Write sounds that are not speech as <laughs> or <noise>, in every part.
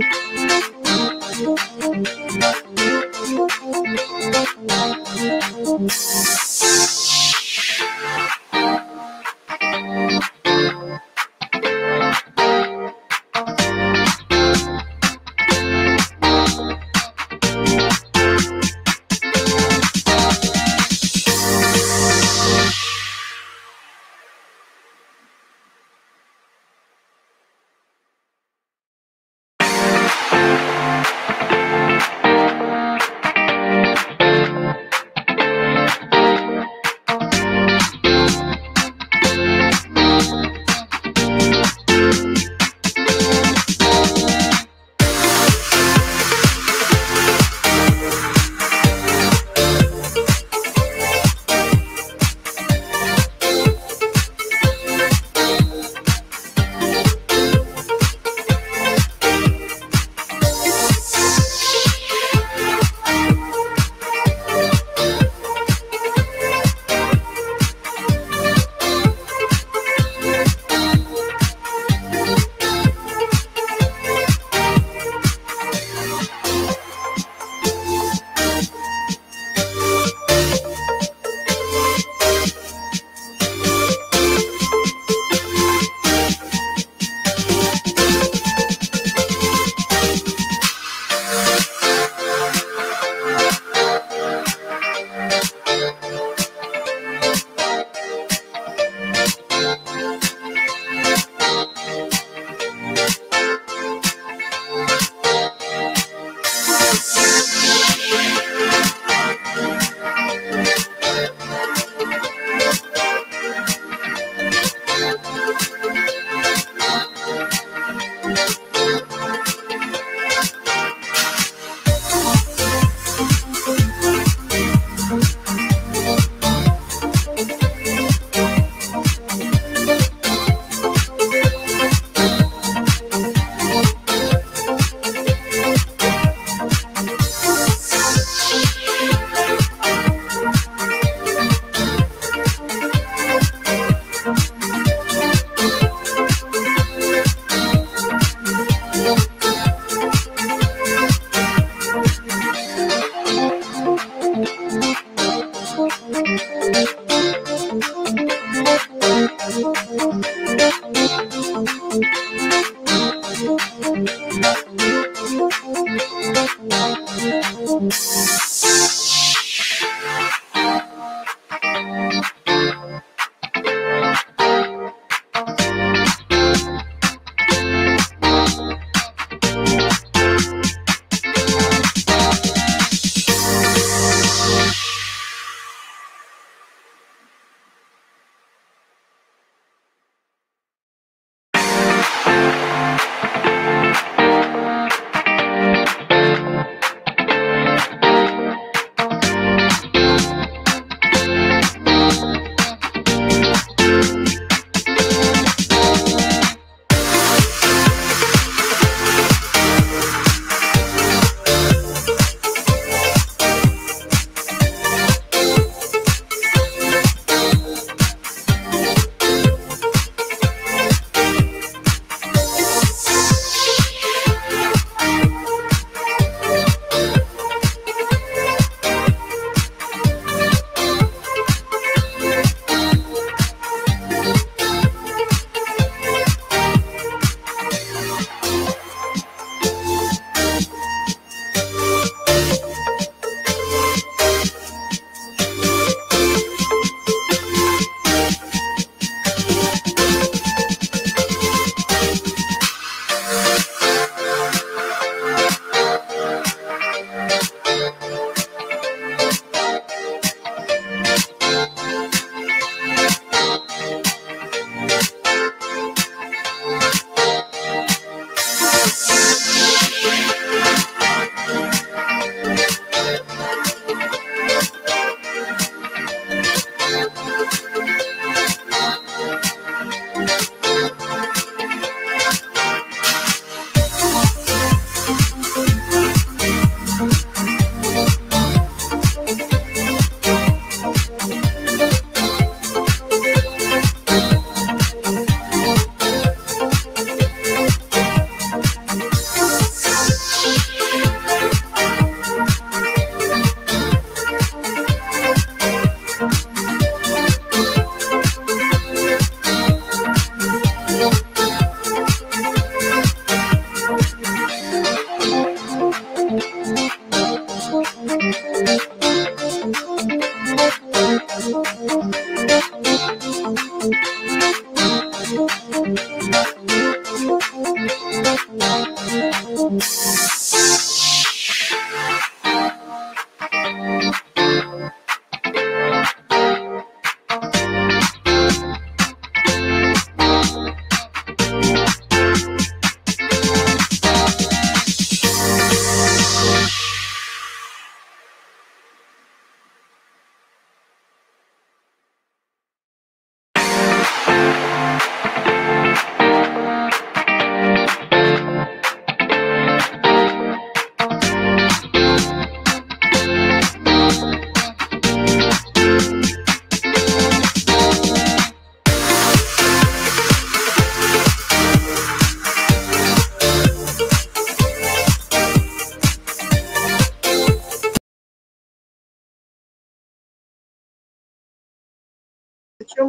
Thank you.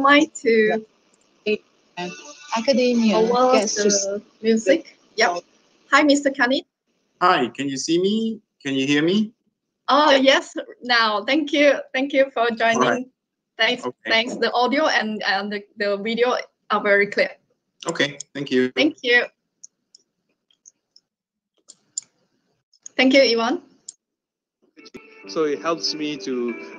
Would mind to academia over gets to the music? Yep. Hi, Mr. Kanit. Hi, can you see me? Can you hear me? Oh yes, now thank you, thank you for joining. Alright. Thanks, Okay. thanks. The audio and and the, the video are very clear. Okay, thank you. Thank you. Thank you, Ivan. So it helps me to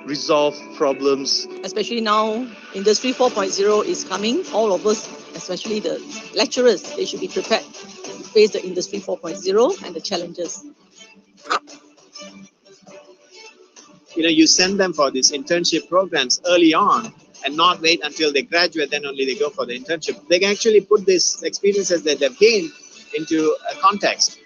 resolve problems. especially now industry 4.0 is coming all of us especially the lecturers they should be prepared to face the industry 4.0 and the challenges you know, you send them for these internship programs early on and not wait until they graduate, then only they go for the internship. They can actually put these experiences that they've gained into a context.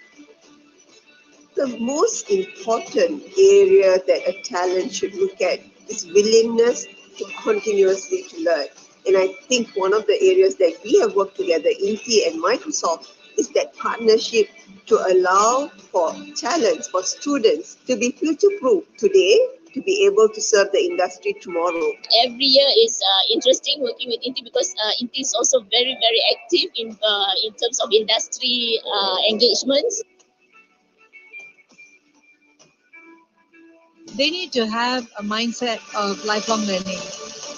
The most important area that a talent should look at is willingness to continuously to learn. And I think one of the areas that we have worked together, Inti and Microsoft, is that partnership to allow for talents, for students to be future-proof today, to be able to serve the industry tomorrow. every year is uh, interesting working with Inti because uh, Inti is also very very active in uh, in terms of industry uh, engagements. They need to have a mindset of lifelong learning.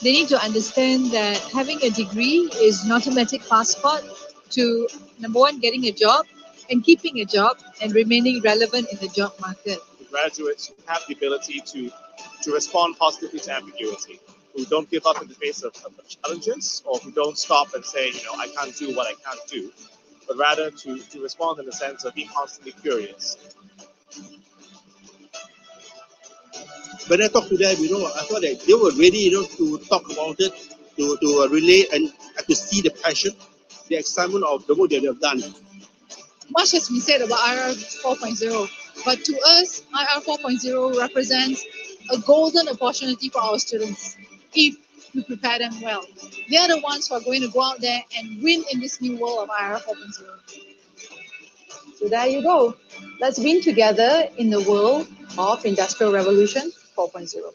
They need to understand that having a degree is an automatic passport to number one, getting a job and keeping a job and remaining relevant in the job market. The graduates have the ability to, to respond positively to ambiguity, who don't give up in the face of, of challenges, or who don't stop and say, you know, I can't do what I can't do, but rather to, to respond in the sense of being constantly curious. When I talk to them, you know, I thought that they were ready, you know, to talk about it, to, to uh, relate and to see the passion, the excitement of the work that they have done. Much has been said about IR 4.0, but to us, IR 4.0 represents a golden opportunity for our students if we prepare them well. They are the ones who are going to go out there and win in this new world of IR 4.0. So there you go. Let's win together in the world of Industrial Revolution 4.0.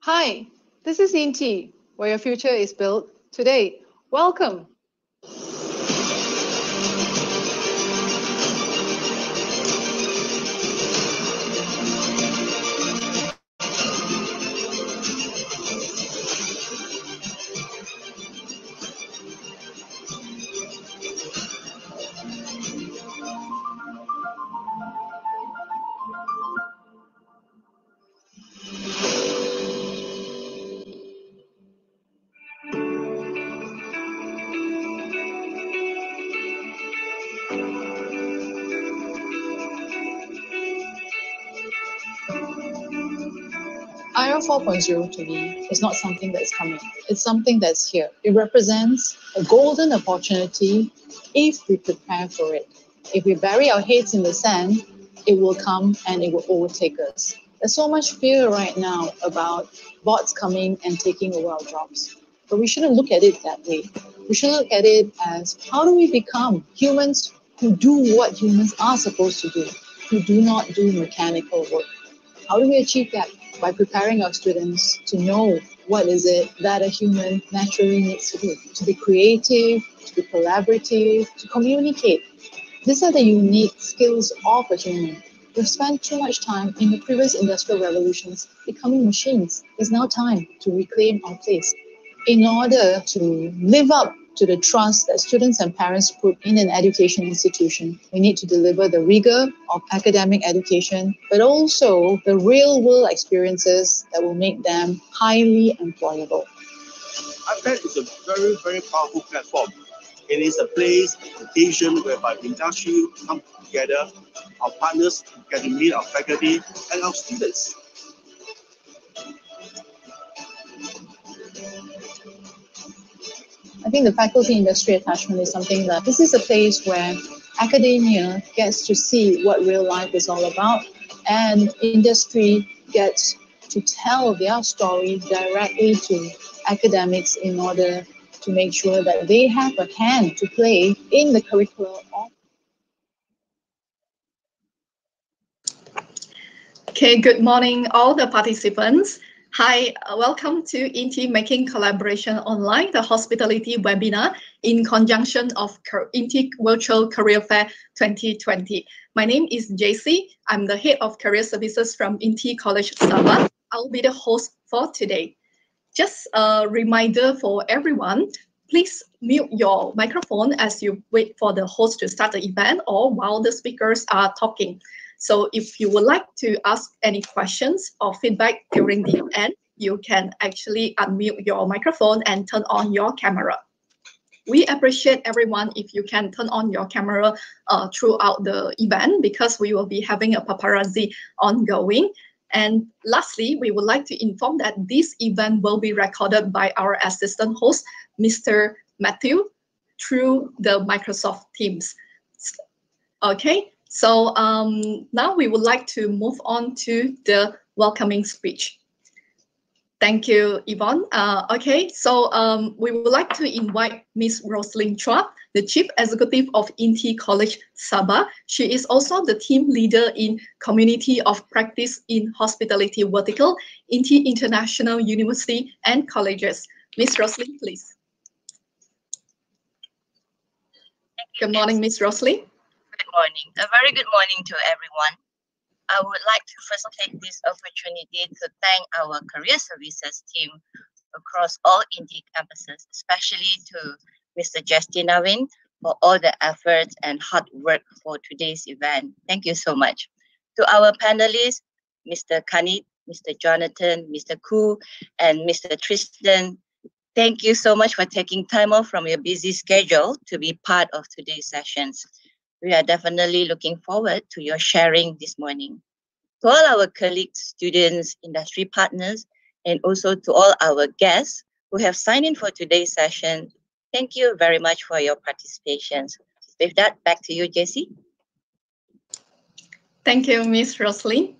Hi, this is Inti, where your future is built today. Welcome. 4.0 to me is not something that's coming. It's something that's here. It represents a golden opportunity if we prepare for it. If we bury our heads in the sand, it will come and it will overtake us. There's so much fear right now about bots coming and taking over our jobs. But we shouldn't look at it that way. We should look at it as how do we become humans who do what humans are supposed to do, who do not do mechanical work. How do we achieve that? By preparing our students to know what is it that a human naturally needs to do, to be creative, to be collaborative, to communicate. These are the unique skills of a human. We've spent too much time in the previous industrial revolutions becoming machines. It's now time to reclaim our place. In order to live up to the trust that students and parents put in an education institution, we need to deliver the rigor of academic education, but also the real world experiences that will make them highly employable. iPad is a very, very powerful platform. It is a place, occasion whereby industry come together, our partners get to meet our faculty and our students. I think the faculty industry attachment is something that this is a place where academia gets to see what real life is all about, and industry gets to tell their story directly to academics in order to make sure that they have a hand to play in the curriculum Okay, good morning, all the participants. Hi, welcome to INTI Making Collaboration Online, the hospitality webinar in conjunction of INTI Virtual Career Fair 2020. My name is Jaccie. I'm the head of career services from INTI College Sabah. I'll be the host for today. Just a reminder for everyone, please mute your microphone as you wait for the host to start the event or while the speakers are talking. So if you would like to ask any questions or feedback during the end, you can actually unmute your microphone and turn on your camera. We appreciate everyone if you can turn on your camera uh, throughout the event because we will be having a paparazzi ongoing. And lastly, we would like to inform that this event will be recorded by our assistant host, Mr. Matthew, through the Microsoft Teams. Okay, so um, now we would like to move on to the welcoming speech. Thank you, Yvonne. Uh, okay, so um, we would like to invite Ms. Roslyn Chua, the Chief Executive of INTI College Sabah. She is also the team leader in Community of Practice in Hospitality Vertical, INTI International University and Colleges. Ms. Roslyn, please. Good morning, Ms. Roslyn morning. A very good morning to everyone. I would like to first take this opportunity to thank our career services team across all INTI campuses, especially to Mr. Justin Navin for all the efforts and hard work for today's event. Thank you so much. To our panelists, Mr. Kanit, Mr. Johnathan, Mr. Khoo, and Mr. Tristan, thank you so much for taking time off from your busy schedule to be part of today's sessions we are definitely looking forward to your sharing this morning. To all our colleagues, students, industry partners, and also to all our guests who have signed in for today's session, thank you very much for your participation. With that, back to you, Jaccie. Thank you, Ms. Roslyn.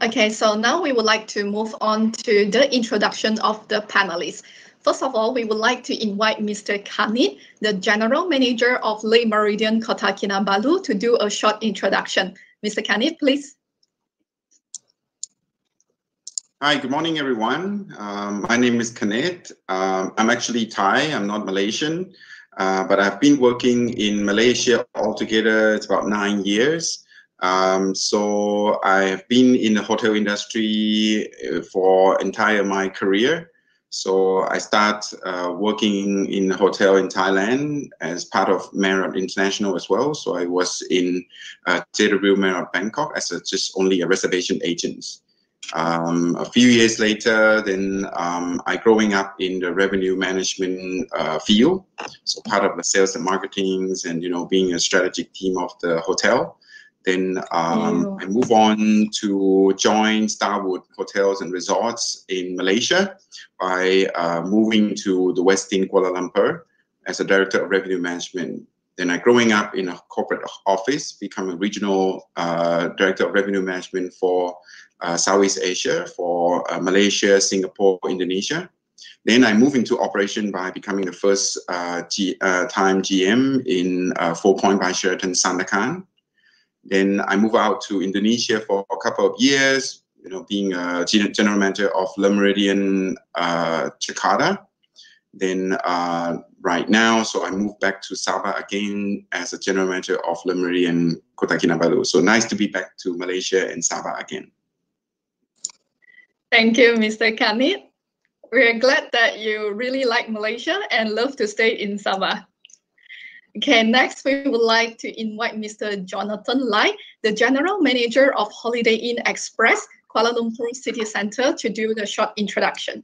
Okay, so now we would like to move on to the introduction of the panelists. First of all, we would like to invite Mr. Kanit, the General Manager of Le Meridien Kota Kinabalu, to do a short introduction. Mr. Kanit, please. Hi, good morning, everyone. Um, my name is Kanit. Um, I'm actually Thai, I'm not Malaysian, uh, but I've been working in Malaysia altogether, it's about nine years. Um, so I've been in the hotel industry uh, for entire my career. So I start uh, working in a hotel in Thailand as part of Marriott International as well. So I was in uh, JW Marriott Bangkok as a, just only a reservation agent. Um, a few years later, then um, I growing up in the revenue management uh, field, so part of the sales and marketing, and you know being a strategic team of the hotel. Then um, I move on to join Starwood Hotels and Resorts in Malaysia by uh, moving to the Westin Kuala Lumpur as a director of revenue management. Then I growing up in a corporate office, become a regional uh, director of revenue management for uh, Southeast Asia, for uh, Malaysia, Singapore, Indonesia. Then I move into operation by becoming the first uh, G, uh, time GM in Four Point by Sheraton Sandakan then I move out to Indonesia for a couple of years, you know, being a general manager of Le Meridien uh, Jakarta. Then uh, right now, so I moved back to Sabah again as a general manager of Le Meridien Kota Kinabalu. So nice to be back to Malaysia and Sabah again. Thank you, Mr. Kanit. We're glad that you really like Malaysia and love to stay in Sabah. Okay, next we would like to invite Mr. Johnathan Lai, the General Manager of Holiday Inn Express, Kuala Lumpur City Centre, to do the short introduction.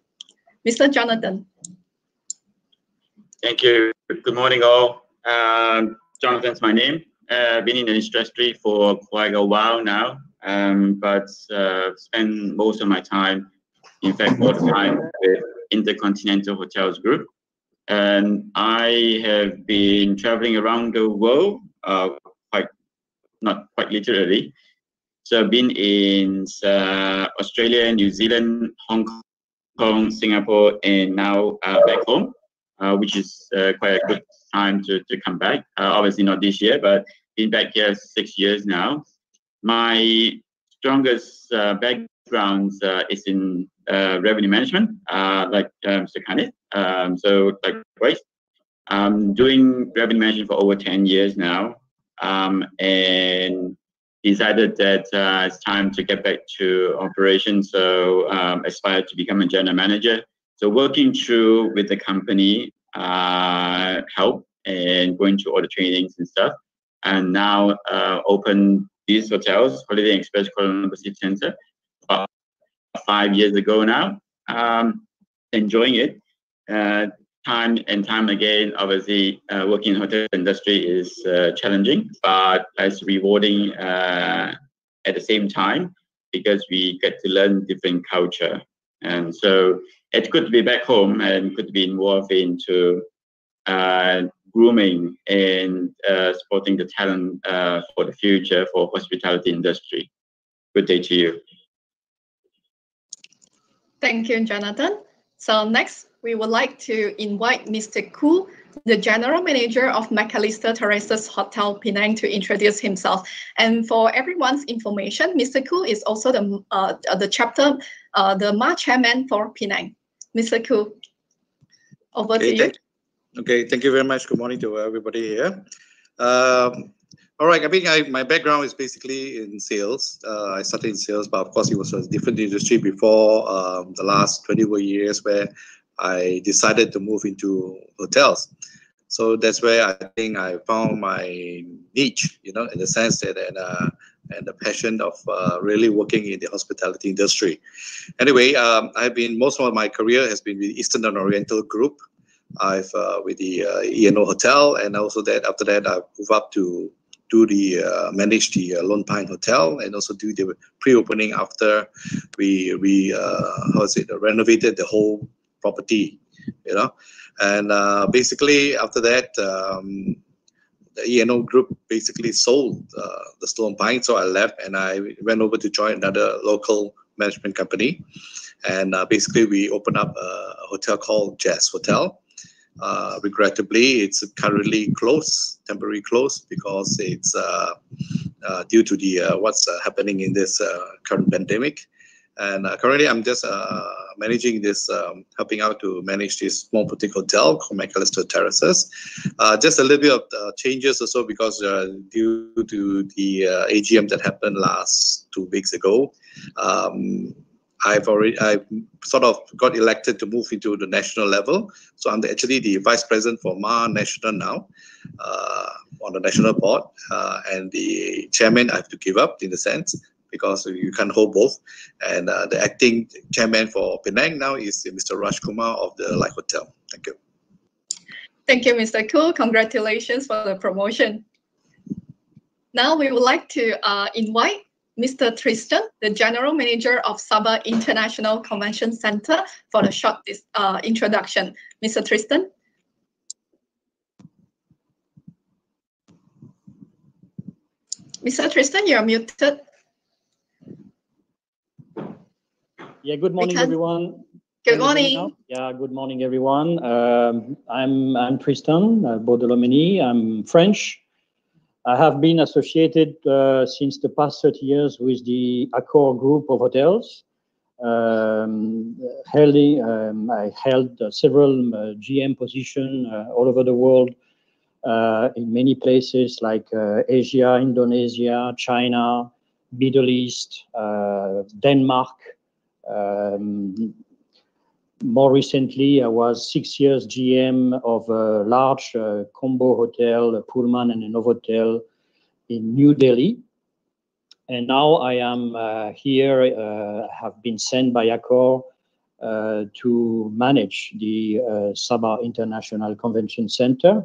Mr. Johnathan. Thank you. Good morning, all. Um, Johnathan's my name. Uh, been in the industry for quite a while now, um, but uh, spend most of my time, in fact, all time with Intercontinental Hotels Group and I have been traveling around the world, uh, quite not quite literally, So I've been in uh, Australia, New Zealand, Hong Kong, Singapore, and now uh, back home, uh, which is uh, quite a good time to, to come back. Uh, obviously not this year, but been back here six years now. My strongest background is in revenue management, like Mr. Kanit. Um, so like I'm doing revenue management for over 10 years now. Um, and decided that uh, it's time to get back to operations. So um, aspired to become a general manager. So working through with the company uh, help and going to all the trainings and stuff. And now uh, open these hotels, Holiday Express Kuala Lumpur City Center, about five years ago now. Um, enjoying it. Uh, time and time again, obviously, uh, working in hotel industry is uh, challenging, but it's rewarding at the same time because we get to learn different culture. And so it's good to be back home and to be involved into uh, grooming and uh, supporting the talent uh, for the future for hospitality industry. Good day to you. Thank you, Johnathan. So next, we would like to invite Mr. Khoo, the General Manager of Macalister Terraces Hotel Penang to introduce himself. And for everyone's information, Mr. Khoo is also the, uh, the chapter, uh, the MA chairman for Penang. Mr. Khoo, over okay, to you. okay, thank you very much. Good morning to everybody here. Um, all right, I mean, I, my background is basically in sales. Uh, I started in sales, but of course, it was a different industry before um, the last 20 years where I decided to move into hotels. So that's where I think I found my niche, you know, in the sense that and uh, and the passion of uh, really working in the hospitality industry. Anyway, um, I've been most of my career has been with Eastern and Oriental Group. I've uh, with the uh, E&O Hotel, and also that after that I moved up to do the uh, manage the uh, Lone Pine Hotel and also do the pre-opening after we we uh, how is it renovated the whole property, you know. And uh, basically after that, um, the E&O group basically sold uh, the Lone Pine, so I left and I went over to join another local management company. And uh, basically we opened up a hotel called Jazz Hotel. Uh, regrettably, it's currently closed, temporary closed, because it's uh, uh, due to the uh, what's happening in this current pandemic. And currently, I'm just managing this, um, helping out to manage this small boutique hotel called Macalister Terraces. just a little bit of changes also because due to the AGM that happened last two weeks ago, um, I've already I sort of got elected to move into the national level. So I'm actually the vice president for MA National now uh, on the national board, uh, and the chairman I have to give up in the sense because you can't hold both. And uh, the acting chairman for Penang now is Mr. Raj Kumar of the Light Hotel. Thank you. Thank you, Mr. Khoo. Congratulations for the promotion. Now we would like to uh, invite Mr. Tristan, the General Manager of Sabah International Convention Center, for the short uh, introduction. Mr. Tristan. Mr. Tristan, you're muted. Yeah, good morning, everyone. Good morning. Yeah, good morning, everyone. Um, I'm, I'm Tristan uh, Beau de Lomenie. I'm French. I have been associated uh, since the past 30 years with the Accor group of hotels. Um, holding, um, I held uh, several uh, GM positions uh, all over the world uh, in many places like uh, Asia, Indonesia, China, Middle East, Denmark, um, more recently, I was six years GM of a large uh, combo hotel, a Pullman and a Novotel in New Delhi. And now I am uh, here, uh, have been sent by Accor uh, to manage the uh, Sabah International Convention Center.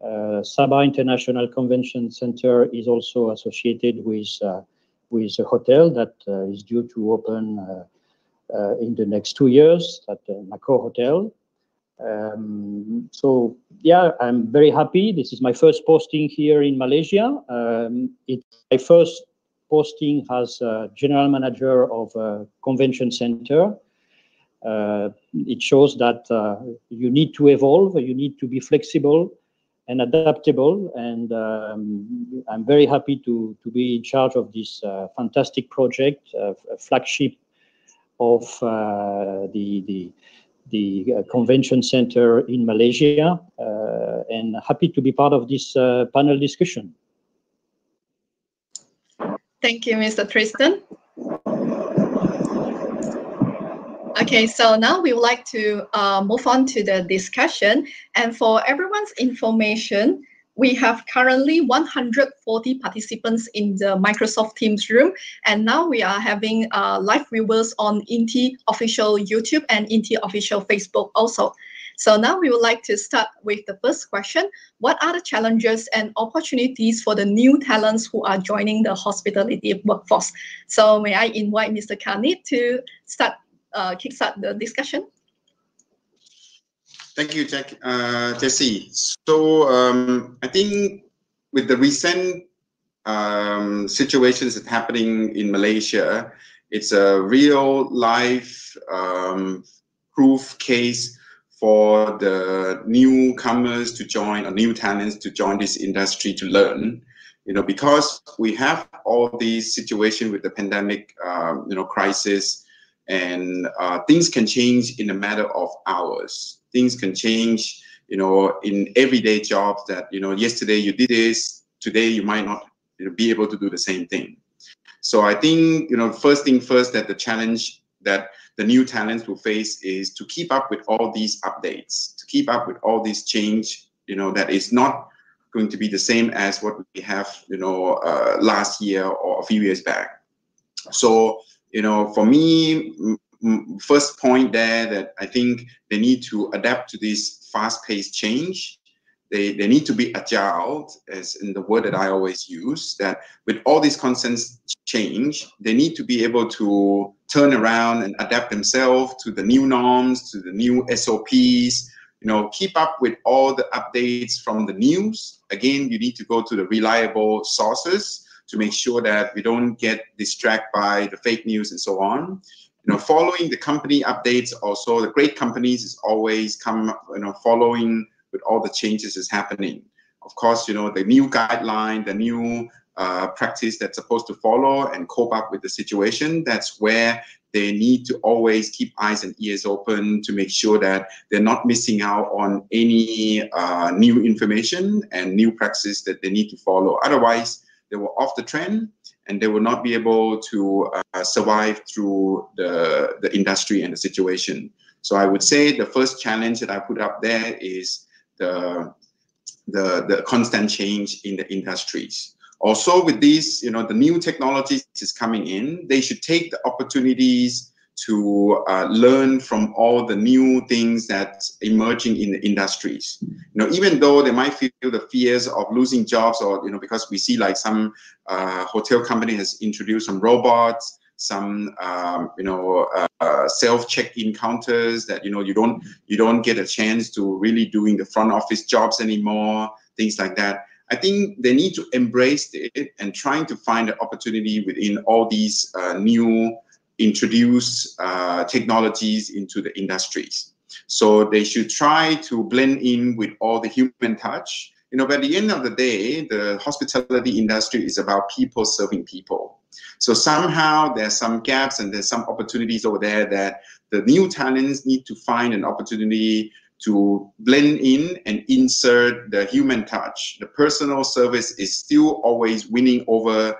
Uh, Sabah International Convention Center is also associated with, with a hotel that is due to open in the next two years at the Accor Hotel. Um, so yeah, I'm very happy. This is my first posting here in Malaysia. Um, it's my first posting as general manager of a convention center. Uh, it shows that uh, you need to evolve, you need to be flexible and adaptable. And um, I'm very happy to, to be in charge of this uh, fantastic project, a flagship of uh, the, the, the uh, convention center in Malaysia, uh, and happy to be part of this panel discussion. Thank you, Mr. Tristan. Okay, so now we would like to uh, move on to the discussion. And for everyone's information, we have currently 140 participants in the Microsoft Teams room. And now we are having uh, live viewers on INTI official YouTube and INTI official Facebook also. So now we would like to start with the first question. What are the challenges and opportunities for the new talents who are joining the hospitality workforce? So may I invite Mr. Kanit to start uh, kickstart the discussion. Thank you, Jack, uh, Jaccie. So um, I think with the recent um, situations that happening in Malaysia, it's a real life um, proof case for the newcomers to join or new talents to join this industry to learn. You know, because we have all these situations with the pandemic, um, you know, crisis, and uh, things can change in a matter of hours. Things can change, you know, in everyday jobs that, you know, yesterday you did this, today you might not you know, be able to do the same thing. So I think, you know, first thing first that the challenge that the new talents will face is to keep up with all these updates, to keep up with all this change, you know, that is not going to be the same as what we have, you know, uh, last year or a few years back. So you know, for me, first point there that I think they need to adapt to this fast-paced change. They, they need to be agile, as in the word that I always use, that with all these constant change, they need to be able to turn around and adapt themselves to the new norms, to the new SOPs, you know, keep up with all the updates from the news. Again, you need to go to the reliable sources to make sure that we don't get distracted by the fake news and so on. You know, following the company updates also, the great companies is always come, you know, following with all the changes is happening. Of course, you know, the new guideline, the new uh, practice that's supposed to follow and cope up with the situation, that's where they need to always keep eyes and ears open to make sure that they're not missing out on any uh, new information and new practices that they need to follow. Otherwise, they were off the trend and they will not be able to uh, survive through the, the industry and the situation. So I would say the first challenge that I put up there is the, the, the constant change in the industries. Also with these, you know, the new technologies is coming in, they should take the opportunities to uh, learn from all the new things that's emerging in the industries. You know, even though they might feel the fears of losing jobs, or you know, because we see like some uh, hotel company has introduced some robots, some um, you know uh, self check-in counters that you know you don't you don't get a chance to really doing the front office jobs anymore, things like that. I think they need to embrace it and trying to find an opportunity within all these uh, new introduce uh, technologies into the industries. So they should try to blend in with all the human touch. You know, by the end of the day, the hospitality industry is about people serving people. So somehow there's some gaps and there's some opportunities over there that the new talents need to find an opportunity to blend in and insert the human touch. The personal service is still always winning over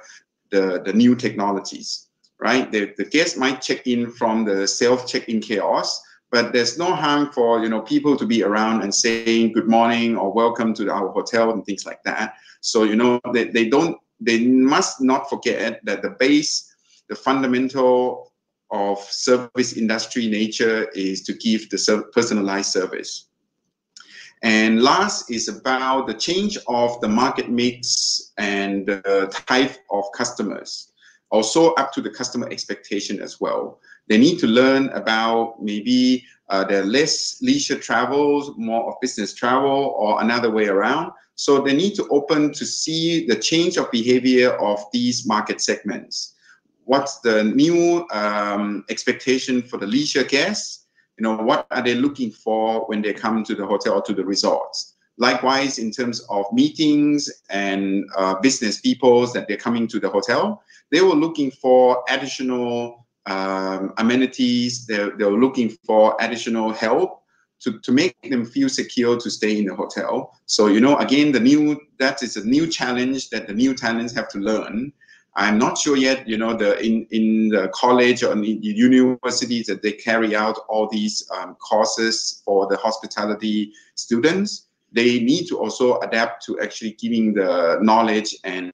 the, the new technologies right? The, the guest might check in from the self check-in kiosk, but there's no harm for you know people to be around and saying good morning or welcome to our hotel and things like that. So you know they, they don't they must not forget that the base, the fundamental of service industry nature is to give the personalized service. And last is about the change of the market mix and the type of customers also up to the customer expectation as well. They need to learn about maybe uh, the less leisure travels, more of business travel, or another way around. So they need to open to see the change of behavior of these market segments. What's the new um, expectation for the leisure guests? You know, what are they looking for when they come to the hotel or to the resorts? Likewise, in terms of meetings and uh, business people that they're coming to the hotel, they were looking for additional um, amenities. They, they were looking for additional help to, to make them feel secure to stay in the hotel. So, you know, again, the new, that is a new challenge that the new talents have to learn. I'm not sure yet, you know, the in, in the college or in the universities that they carry out all these um, courses for the hospitality students they need to also adapt to actually giving the knowledge and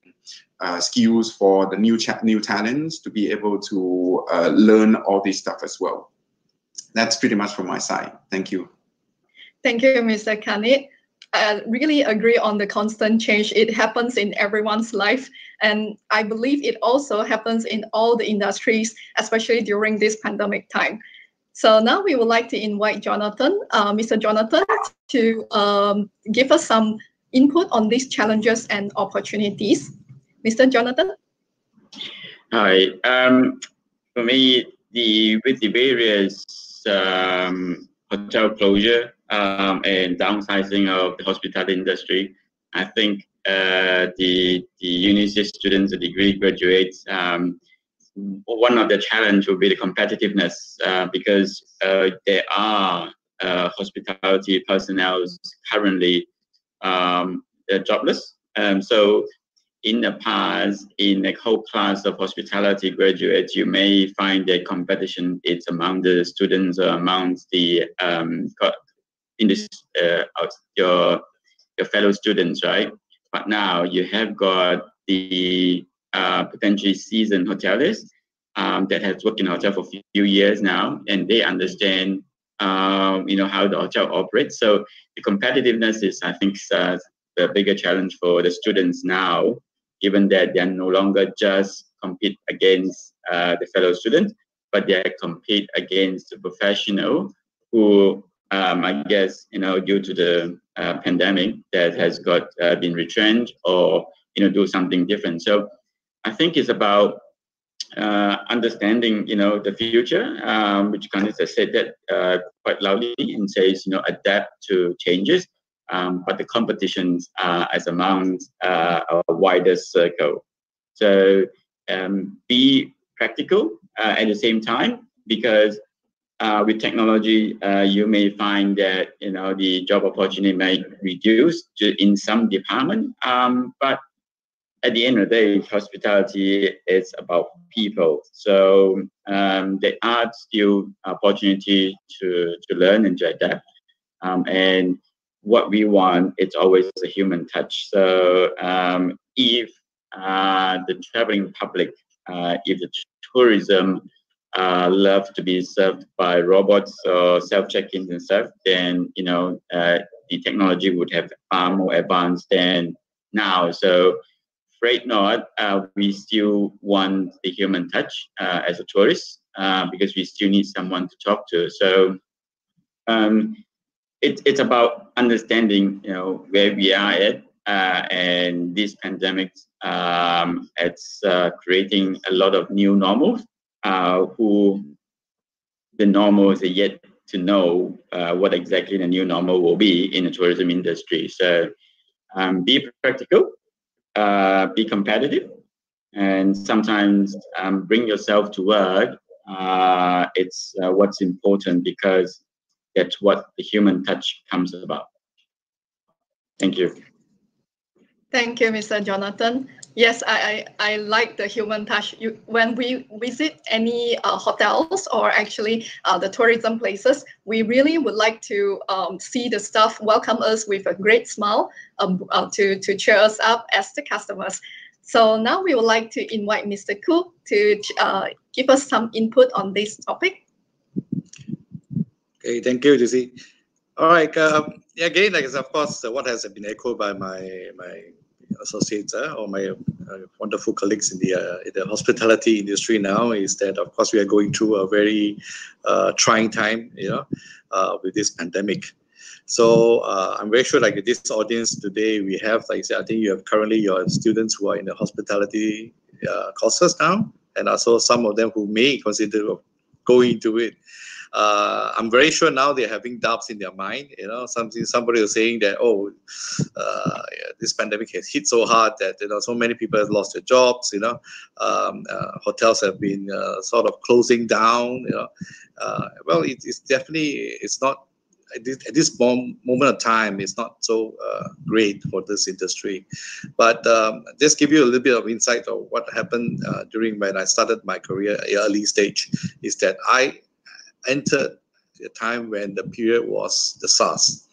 uh, skills for the new new talents to be able to uh, learn all this stuff as well. That's pretty much from my side. Thank you. Thank you, Mr. Kanit. I really agree on the constant change. It happens in everyone's life. And I believe it also happens in all the industries, especially during this pandemic time. So now we would like to invite Johnathan, uh, Mr. Johnathan, to um, give us some input on these challenges and opportunities. Mr. Johnathan? Hi. Um, for me, the with the various um, hotel closure um, and downsizing of the hospitality industry, I think uh, the the university students, the degree graduates, um, one of the challenge will be the competitiveness uh, because uh, there are uh, hospitality personnel currently um, jobless. Um, so in the past, in a whole class of hospitality graduates, you may find that competition is among the students or among the um, in this uh, your your fellow students, right? But now you have got the uh, potentially seasoned hoteliers um, that has worked in hotel for a few years now, and they understand, um, you know, how the hotel operates. So the competitiveness is, I think, uh, the bigger challenge for the students now, given that they are no longer just compete against uh, the fellow students, but they compete against the professional who, um, I guess, you know, due to the uh, pandemic, that has got uh, been retrenched or you know do something different. So I think it's about uh, understanding, you know, the future, um, which Candice has said that uh, quite loudly and says, you know, adapt to changes, um, but the competitions are as among uh, a wider circle. So um, be practical uh, at the same time, because uh, with technology, uh, you may find that, you know, the job opportunity may reduce in some department, um, but at the end of the day, hospitality is about people. So um, there are still opportunity to, to learn and to adapt. Um, and what we want, it's always a human touch. So um, if uh, the traveling public, uh, if the tourism uh, love to be served by robots or self-check-ins and stuff, then you know uh, the technology would have far more advanced than now. So afraid not. Uh, we still want the human touch uh, as a tourist uh, because we still need someone to talk to. So um, it, it's about understanding, you know, where we are at, uh, and this pandemic, um, it's uh, creating a lot of new normals. Uh, who the normals are yet to know what exactly the new normal will be in the tourism industry. So um, be practical uh, be competitive and sometimes um, bring yourself to work. Uh, it's uh, what's important because that's what the human touch comes about. Thank you. Thank you, Mr. Johnathan. Yes, I, I, I like the human touch. You, when we visit any uh, hotels or actually uh, the tourism places, we really would like to um, see the staff welcome us with a great smile um, uh, to, to cheer us up as the customers. So now we would like to invite Mr. Khoo to uh, give us some input on this topic. Okay, thank you, Lucy. All right. Um, again, like of course, uh, what has been echoed by my my associates uh, or my uh, wonderful colleagues in the uh, in the hospitality industry now is that of course we are going through a very uh, trying time, you know, with this pandemic. So I'm very sure like this audience today, we have, like I said, I think you have currently your students who are in the hospitality courses now, and also some of them who may consider going into it uh, I'm very sure now they're having doubts in their mind. You know, something somebody was saying that oh, uh, yeah, this pandemic has hit so hard that you know so many people have lost their jobs. You know, um, uh, hotels have been uh, sort of closing down. You know, uh, well, it, it's definitely it's not at this, at this moment of time, it's not so uh, great for this industry. But um, just give you a little bit of insight of what happened uh, during when I started my career early stage is that I entered a time when the period was the SARS.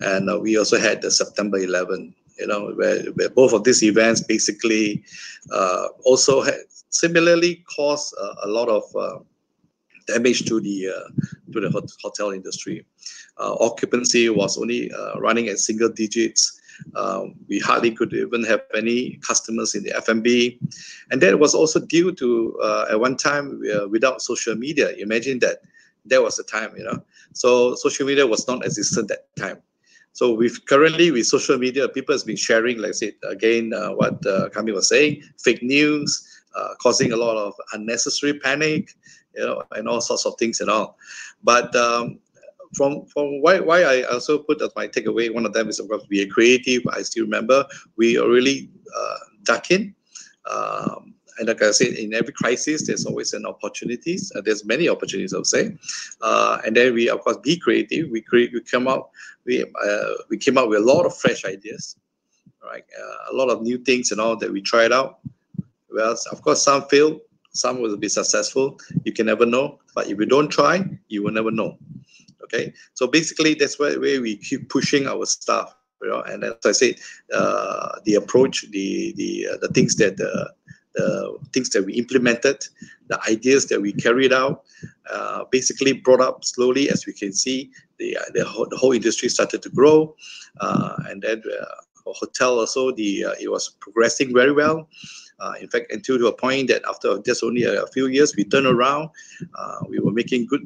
And uh, we also had the September 11, you know, where, where both of these events basically uh, also had similarly caused uh, a lot of uh, damage to the uh, to the hotel industry. Uh, occupancy was only running at single digits. Um, we hardly could even have any customers in the F&B. And that was also due to, uh, at one time, uh, without social media. Imagine that that was the time, you know. So social media was not existent that time. So with currently with social media, people has been sharing, like I said again, uh, what uh, Kami was saying, fake news, uh, causing a lot of unnecessary panic, you know, and all sorts of things and all. But um, from from why why I also put as my takeaway, one of them is of course be creative. I still remember we are really uh, duck in. Um, and like I said, in every crisis, there's always an opportunities. Uh, there's many opportunities, I would say. Uh, and then we, of course, be creative. We create. We come out. We uh, we came up with a lot of fresh ideas, right? Uh, a lot of new things and all that we tried out. Well, of course, some fail. Some will be successful. You can never know. But if you don't try, you will never know. Okay. So basically, that's where, where we keep pushing our stuff. You know, and as I said, uh, the approach, the the uh, the things that the things that we implemented, the ideas that we carried out, uh, basically brought up slowly. As we can see, the uh, the, whole, the whole industry started to grow, uh, and then uh, hotel also the uh, it was progressing very well. Uh, in fact, until to a point that after just only a, few years, we turned around. we were making good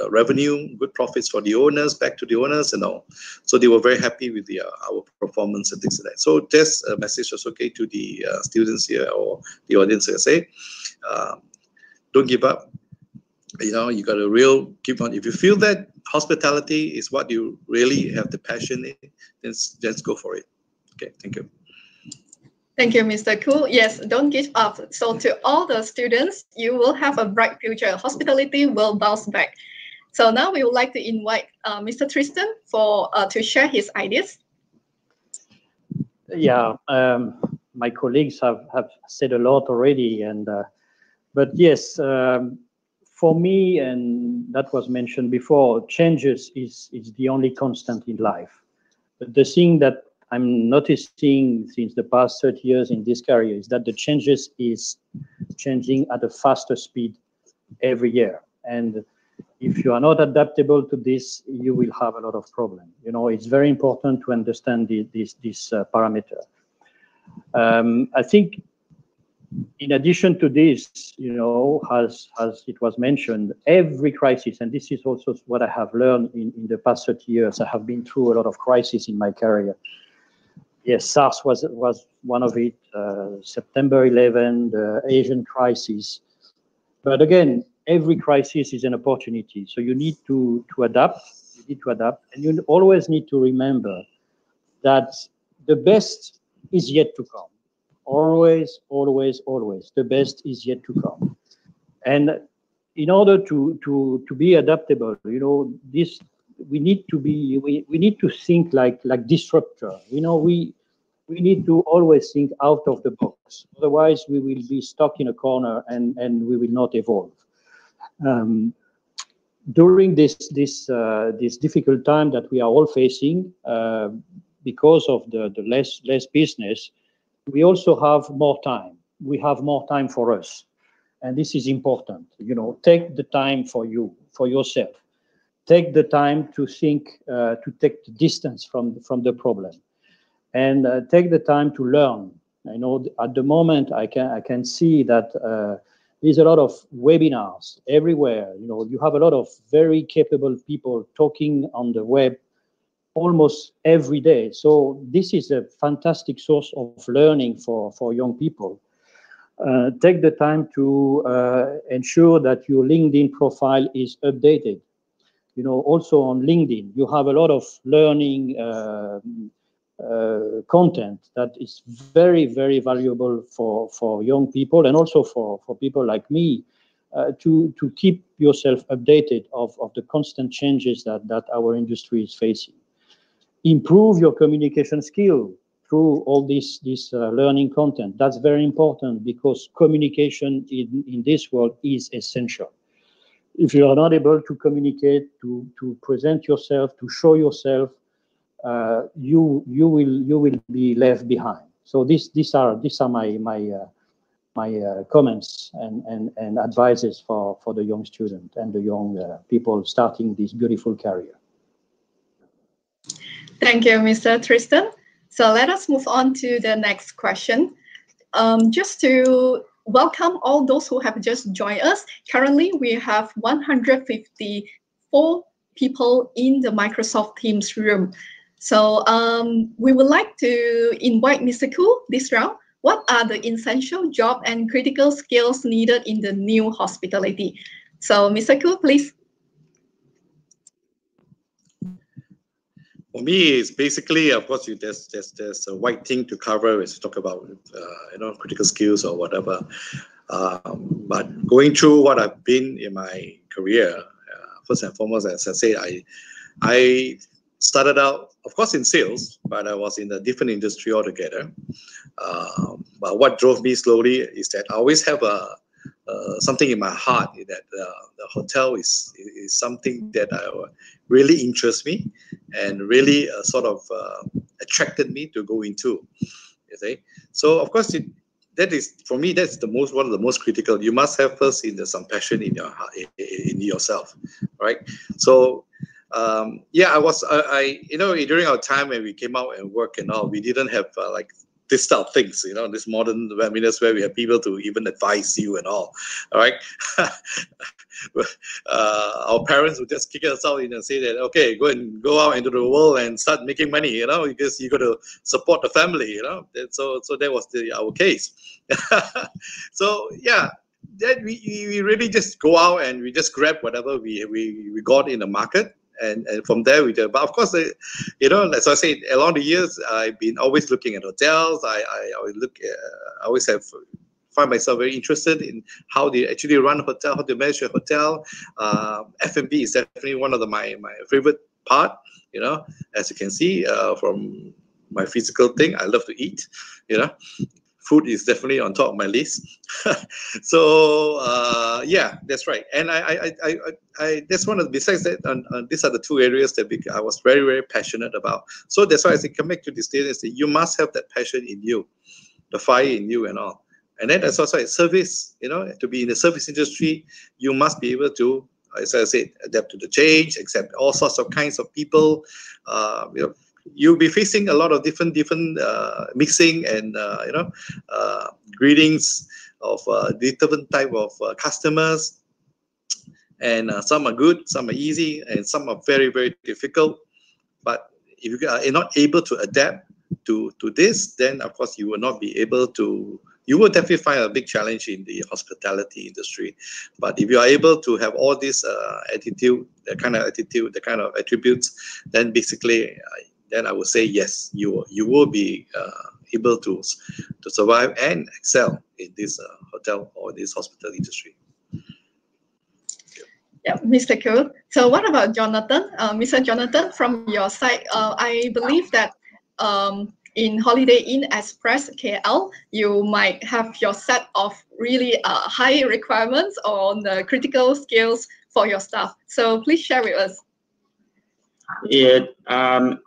uh, revenue, good profits for the owners, back to the owners and all. So they were very happy with the, uh, our performance and things like that. So this a message was okay to the uh, students here or the audience I say, um, don't give up. You know, you got a real keep on. If you feel that hospitality is what you really have the passion in, then just go for it. Okay, thank you. Thank you, Mr. Khoo. Yes, don't give up. So to all the students, you will have a bright future. Hospitality will bounce back. So now we would like to invite uh, Mr. Tristan for uh, to share his ideas. Yeah, um, my colleagues have, have said a lot already, and uh, but yes, um, for me, and that was mentioned before, changes is is the only constant in life. But the thing that I'm noticing since the past 30 years in this career is that the changes is changing at a faster speed every year, and if you are not adaptable to this, you will have a lot of problem. You know, it's very important to understand the, this this uh, parameter. Um, I think, in addition to this, you know, as as it was mentioned, every crisis, and this is also what I have learned in, in the past 30 years. I have been through a lot of crises in my career. Yes, SARS was was one of it. Uh, September 11, the Asian crisis. But again, every crisis is an opportunity. So you need to, to adapt, you need to adapt, and you always need to remember that the best is yet to come. Always, always, always, the best is yet to come. And in order to, to, to be adaptable, you know, this we need to be we, we need to think like like disruptor. You know, we we need to always think out of the box. Otherwise, we will be stuck in a corner and, and we will not evolve. Um, during this this uh, this difficult time that we are all facing, uh, because of the, the less less business, we also have more time. We have more time for us, and this is important. You know, take the time for you, for yourself. Take the time to think, uh, to take the distance from from the problem, and uh, take the time to learn. I know at the moment I can I can see that uh, there's a lot of webinars everywhere. You know, you have a lot of very capable people talking on the web almost every day. So this is a fantastic source of learning for, for young people. Uh, take the time to uh, ensure that your LinkedIn profile is updated. You know, also on LinkedIn, you have a lot of learning uh, uh content that is very, very valuable for, for young people and also for, for people like me uh, to, to keep yourself updated of, of the constant changes that, that our industry is facing. Improve your communication skill through all this, this uh, learning content. That's very important because communication in, in this world is essential. If you are not able to communicate, to, to present yourself, to show yourself, you you will you will be left behind. So this these are these are my my uh, my uh, comments and, and, and advices for, for the young student and the young uh, people starting this beautiful career. Thank you, Mr. Tristan. So let us move on to the next question. Um, just to welcome all those who have just joined us. Currently, we have 154 people in the Microsoft Teams room. So um, we would like to invite Mr. Khoo this round what are the essential job and critical skills needed in the new hospitality? So, Mr. Khoo, please. For me, it's basically, of course, you, there's, there's there's a white thing to cover as you talk about, uh, you know, critical skills or whatever. Um, but going through what I've been in my career, uh, first and foremost, as I said, I I started out, of course, in sales, but I was in a different industry altogether. Um, but what drove me slowly is that I always have a uh, something in my heart that uh, the hotel is is something that uh, really interests me and really uh, sort of uh, attracted me to go into. You see, so of course it, that is for me that's the most one of the most critical. You must have first in the, some passion in your heart in, in yourself, right? So um, yeah, I was, I, I, you know, during our time when we came out and work and all, we didn't have uh, like this style things, you know, this modern webinars where we have people to even advise you and all. All right. <laughs> uh, our parents would just kick us out and say that, okay, go and go out into the world and start making money, you know, because you got to support the family, you know. So, so that was the, our case. <laughs> so, yeah, then we, we really just go out and we just grab whatever we, we, we got in the market and, and from there we do. But of course, you know, as I said, along the years, I've been always looking at hotels. I, I always look, uh, I always have find myself very interested in how they actually run a hotel, how they manage a hotel. Uh, F&B is definitely one of the, my my favorite part. You know, as you can see uh, from my physical thing, I love to eat. You know, food is definitely on top of my list. <laughs> so uh, yeah, that's right. And I, I, I, I, I that's one of besides that, uh, these are the two areas that I was very, very passionate about. So that's why I say come back to this data that you must have that passion in you, the fire in you and all. And then that's also a service, you know, to be in the service industry, you must be able to, as I said, adapt to the change, accept all sorts of kinds of people, uh, you know, you'll be facing a lot of different different uh, mixing and uh, you know uh, greetings of uh, different type of uh, customers and uh, some are good some are easy and some are very very difficult but if you are not able to adapt to to this then of course you will not be able to you will definitely find a big challenge in the hospitality industry. But if you are able to have all this uh, attitude, the kind of attitude, the kind of attributes, then basically then I would say yes, you you will be uh, able to to survive and excel in this uh, hotel or this hospital industry. Yeah, Mr. Khoo. So what about Johnathan? Uh, Mr. Johnathan, from your side, uh, I believe that um, in Holiday Inn Express KL, you might have your set of really uh, high requirements on the critical skills for your staff. So please share with us. Yeah, um,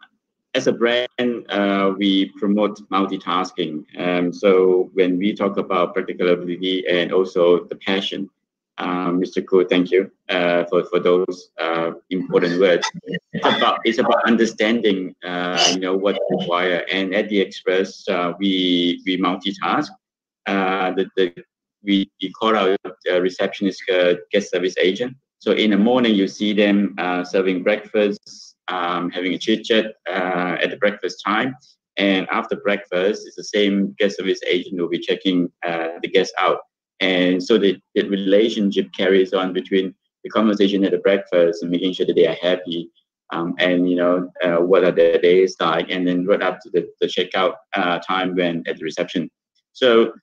as a brand, uh, we promote multitasking. Um, so when we talk about practical ability and also the passion, um, Mr. Khoo, thank you uh, for, for those uh, important words. It's about it's about understanding, uh, you know, what's required. And at the Express, uh, we we multitask. Uh, the, the we, we call our receptionist guest service agent. So in the morning, you see them serving breakfast, um, having a chit chat uh, at the breakfast time. And after breakfast, it's the same guest service agent who will be checking uh, the guests out. And so the, the relationship carries on between the conversation at the breakfast and making sure that they are happy. Um, and you know uh, what are their days like, and then right up to the, the checkout uh, time when at the reception. So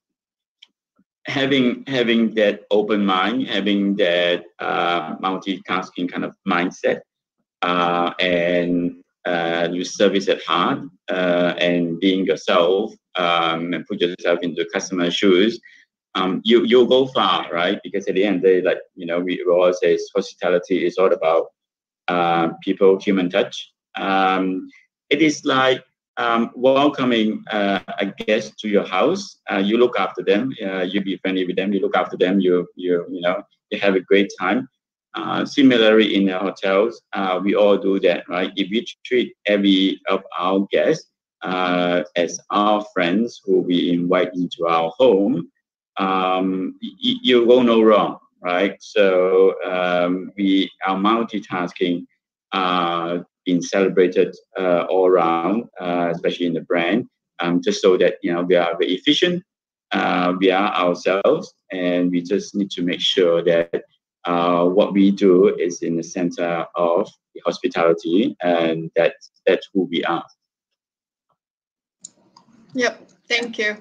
having having that open mind, having that uh, multitasking kind of mindset, and uh, you service at heart, uh, and being yourself, um, and put yourself into customer shoes, um, you you'll go far, right? Because at the end, they like you know we, we always say hospitality is all about uh, people, human touch. Um, it is like um, welcoming uh, a guest to your house. Uh, you look after them. Uh, you be friendly with them. You look after them. You you you know you have a great time. Uh, similarly, in the hotels, uh, we all do that, right? If we treat every of our guests uh, as our friends who we invite into our home, um, y- you go no wrong, right? So um, we are multitasking been celebrated uh, all around, uh, especially in the brand, um, just so that you know we are very efficient. Uh, we are ourselves, and we just need to make sure that uh, what we do is in the center of the hospitality, and that that's who we are. Yep, thank you.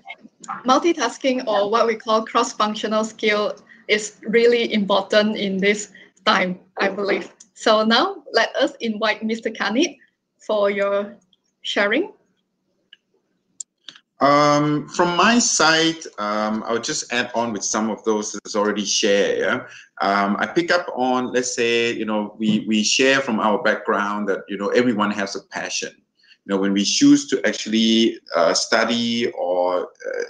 Multitasking or what we call cross-functional skill is really important in this time, I believe. So now let us invite Mr. Kanit for your sharing. Um, from my side, um, I'll just add on with some of those that's already shared. Yeah? Um, I pick up on, let's say, you know, we, we share from our background that, you know, everyone has a passion. You know, when we choose to actually uh, study or uh,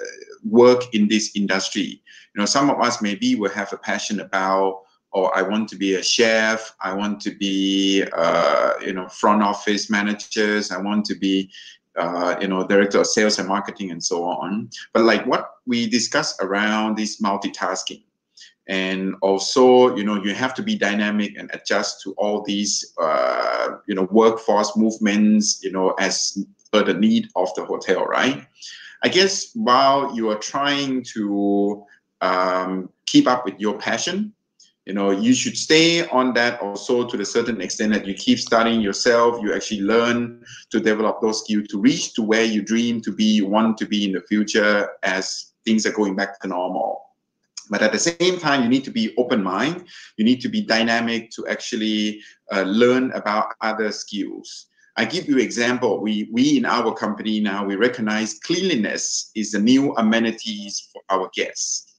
work in this industry, you know, some of us maybe will have a passion about or I want to be a chef. I want to be, uh, you know, front office managers. I want to be, uh, you know, director of sales and marketing and so on. But like what we discussed around this multitasking, and also, you know, you have to be dynamic and adjust to all these, uh, you know, workforce movements, you know, as per the need of the hotel, right? I guess while you are trying to um, keep up with your passion, you know you should stay on that also to the certain extent that you keep studying yourself you actually learn to develop those skills to reach to where you dream to be want to be in the future as things are going back to normal. But at the same time you need to be open mind. You need to be dynamic to actually uh, learn about other skills. I give you example. We we in our company now we recognize cleanliness is the new amenities for our guests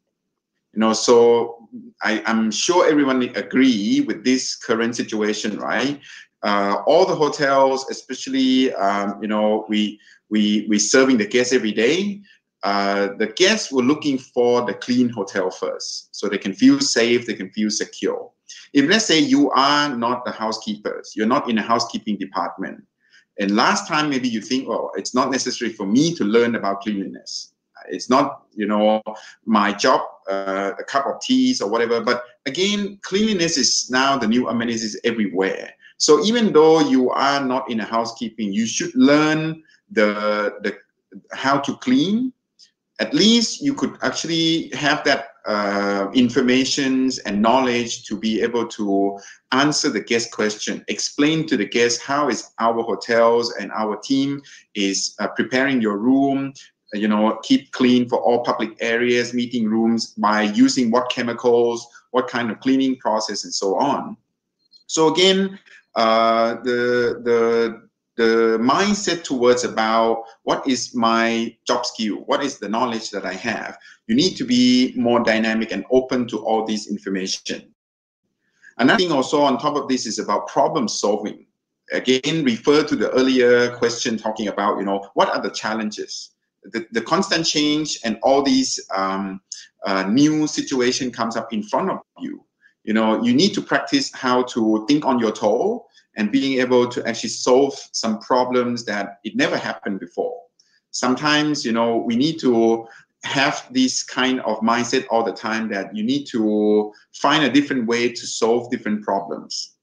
you know so I, i'm sure everyone agree with this current situation right? Uh, all the hotels especially um, you know we we we serving the guests every day uh, the guests were looking for the clean hotel first so they can feel safe they can feel secure. If let's say you are not the housekeepers you're not in a housekeeping department and last time maybe you think oh it's not necessary for me to learn about cleanliness it's not, you know, my job, uh, a cup of teas or whatever. But again, cleanliness is now the new amenities everywhere. So even though you are not in a housekeeping, you should learn the the how to clean. At least you could actually have that uh, and knowledge to be able to answer the guest question, explain to the guest how is our hotels and our team is uh, preparing your room, you know, keep clean for all public areas, meeting rooms by using what chemicals, what kind of cleaning process, and so on. So again, uh, the the the mindset towards about what is my job skill, what is the knowledge that I have. You need to be more dynamic and open to all this information. Another thing also on top of this is about problem solving. Again, refer to the earlier question talking about, you know, what are the challenges? The, the constant change and all these um, uh, new situation comes up in front of you. You know, you need to practice how to think on your toe and being able to actually solve some problems that it never happened before. Sometimes, you know, we need to have this kind of mindset all the time that you need to find a different way to solve different problems.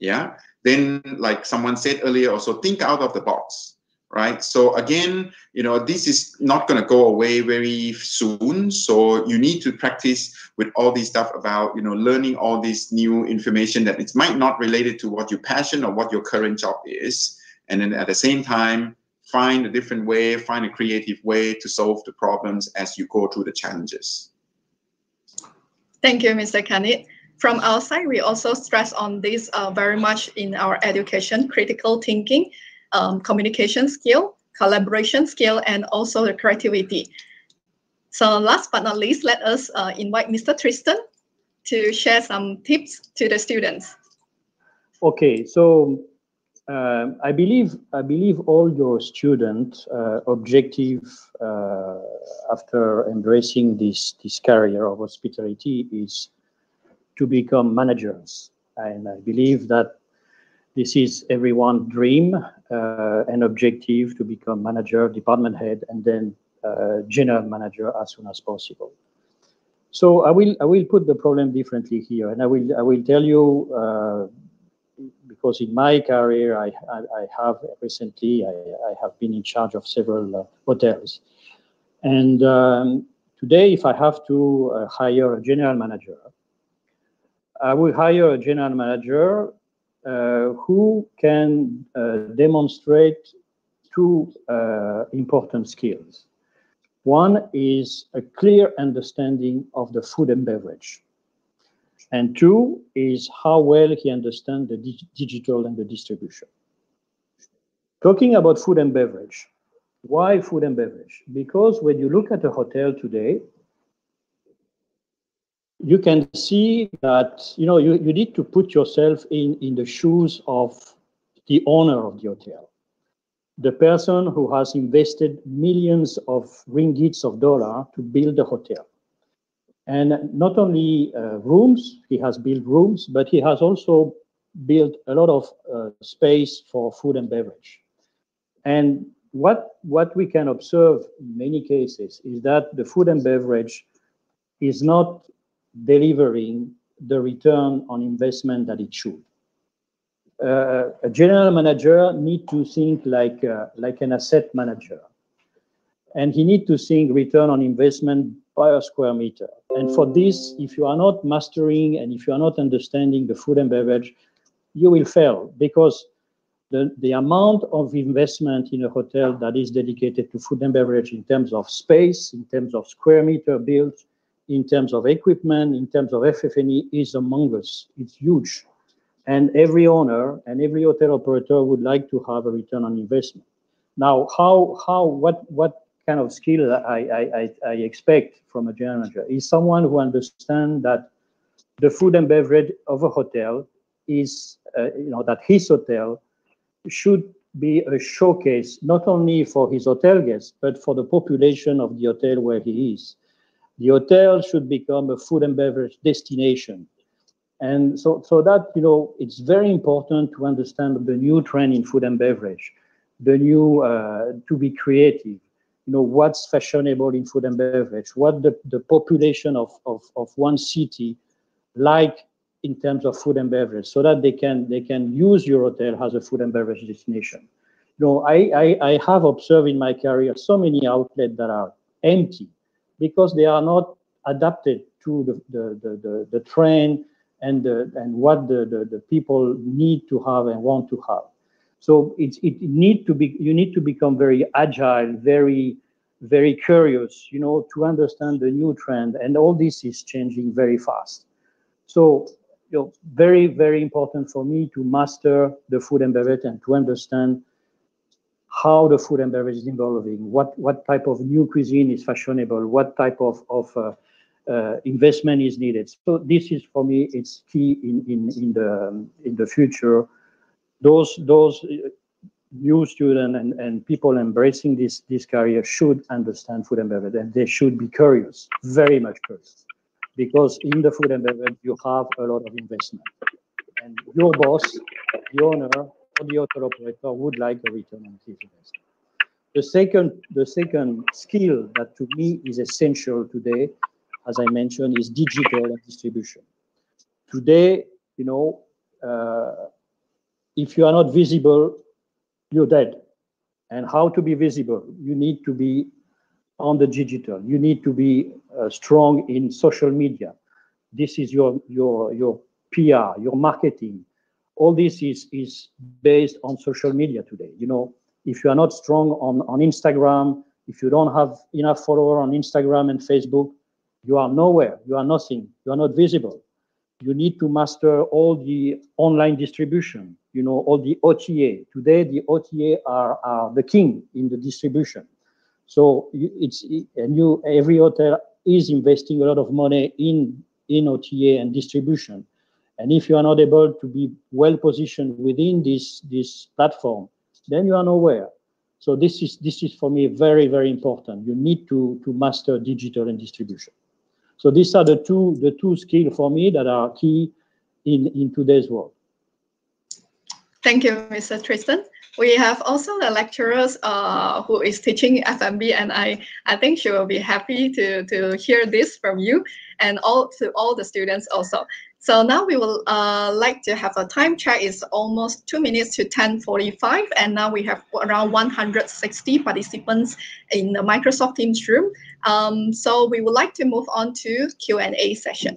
Yeah. then like someone said earlier also think out of the box right? So again you know this is not going to go away very soon. So you need to practice with all this stuff about you know learning all this new information that it might not related to what your passion or what your current job is. And then at the same time find a different way find a creative way to solve the problems as you go through the challenges. Thank you mr kanit from our side we also stress on this uh, very much in our education critical thinking um, communication skill, collaboration skill, and also the creativity. So last but not least, let us uh, invite Mr. Tristan to share some tips to the students. Okay, so uh, I believe I believe all your student uh, objective uh, after embracing this this career of hospitality is to become managers, and I believe that this is everyone's dream uh, and objective to become manager, department head, and then uh, general manager as soon as possible. So I will I will put the problem differently here, and I will I will tell you uh, because in my career I I, I have recently I, I, have been in charge of several uh, hotels, and um, today if I have to uh, hire a general manager, I will hire a general manager who can uh, demonstrate two uh, important skills. One is a clear understanding of the food and beverage. And two is how well he understands the dig digital and the distribution. Talking about food and beverage, why food and beverage? Because when you look at a hotel today, you can see that you know you, you need to put yourself in in the shoes of the owner of the hotel. The person who has invested millions of ringgits of dollar to build the hotel. And not only uh, rooms he has built rooms but he has also built a lot of uh, space for food and beverage. And what what we can observe in many cases is that the food and beverage is not delivering the return on investment that it should. Uh, a general manager need to think like uh, like an asset manager, and he need to think return on investment by a square meter. And for this, if you are not mastering and if you are not understanding the food and beverage, you will fail because the, the amount of investment in a hotel that is dedicated to food and beverage in terms of space, in terms of square meter built, in terms of equipment, in terms of FF&E is among us. It's huge. And every owner and every hotel operator would like to have a return on investment. Now, how, how, what, what kind of skill I, I, I expect from a general manager is someone who understands that the food and beverage of a hotel is, uh, you know, that his hotel should be a showcase not only for his hotel guests, but for the population of the hotel where he is. The hotel should become a food and beverage destination. And so, so that, you know, it's very important to understand the new trend in food and beverage, the new, uh, to be creative, you know, what's fashionable in food and beverage, what the, the population of, of, of one city like in terms of food and beverage, so that they can, they can use your hotel as a food and beverage destination. You know, I, I, I have observed in my career so many outlets that are empty because they are not adapted to the, the, the, the, the trend and, the, and what the, the, the people need to have and want to have. So it, it need to be, you need to become very agile, very, very curious, you know, to understand the new trend. And all this is changing very fast. So, you know, very, very important for me to master the food and beverage and to understand how the food and beverage is evolving, what, what type of new cuisine is fashionable, what type of, of uh, uh, investment is needed. So this is for me, it's key in, in, in, the, in the future. Those, those new students and, and people embracing this, this career should understand food and beverage and they should be curious, very much curious. Because in the food and beverage, you have a lot of investment. And your boss, the owner, the hotel operator would like a return on his investment. The second, the second skill that to me is essential today, as I mentioned, is digital and distribution. Today, you know, uh, if you are not visible, you're dead. And how to be visible? You need to be on the digital. You need to be uh, strong in social media. This is your your your PR, your marketing. All this is is based on social media today. You know, if you are not strong on on Instagram, if you don't have enough follower on Instagram and Facebook, you are nowhere. You are nothing. You are not visible. You need to master all the online distribution. You know, all the OTA. Today, the OTA are, are the king in the distribution. So it's and you every hotel is investing a lot of money in in OTA and distribution. And if you are not able to be well positioned within this this platform, then you are nowhere. So this is this is for me very very important. You need to to master digital and distribution. So these are the two the two skills for me that are key in in today's world. Thank you, Mr. Tristan. We have also the lecturers uh, who is teaching F&B, and I, I think she will be happy to, to hear this from you and all to all the students also. So now we will uh, like to have a time check. It's almost two minutes to 10:45, and now we have around 160 participants in the Microsoft Teams room. Um, so we would like to move on to Q&A session.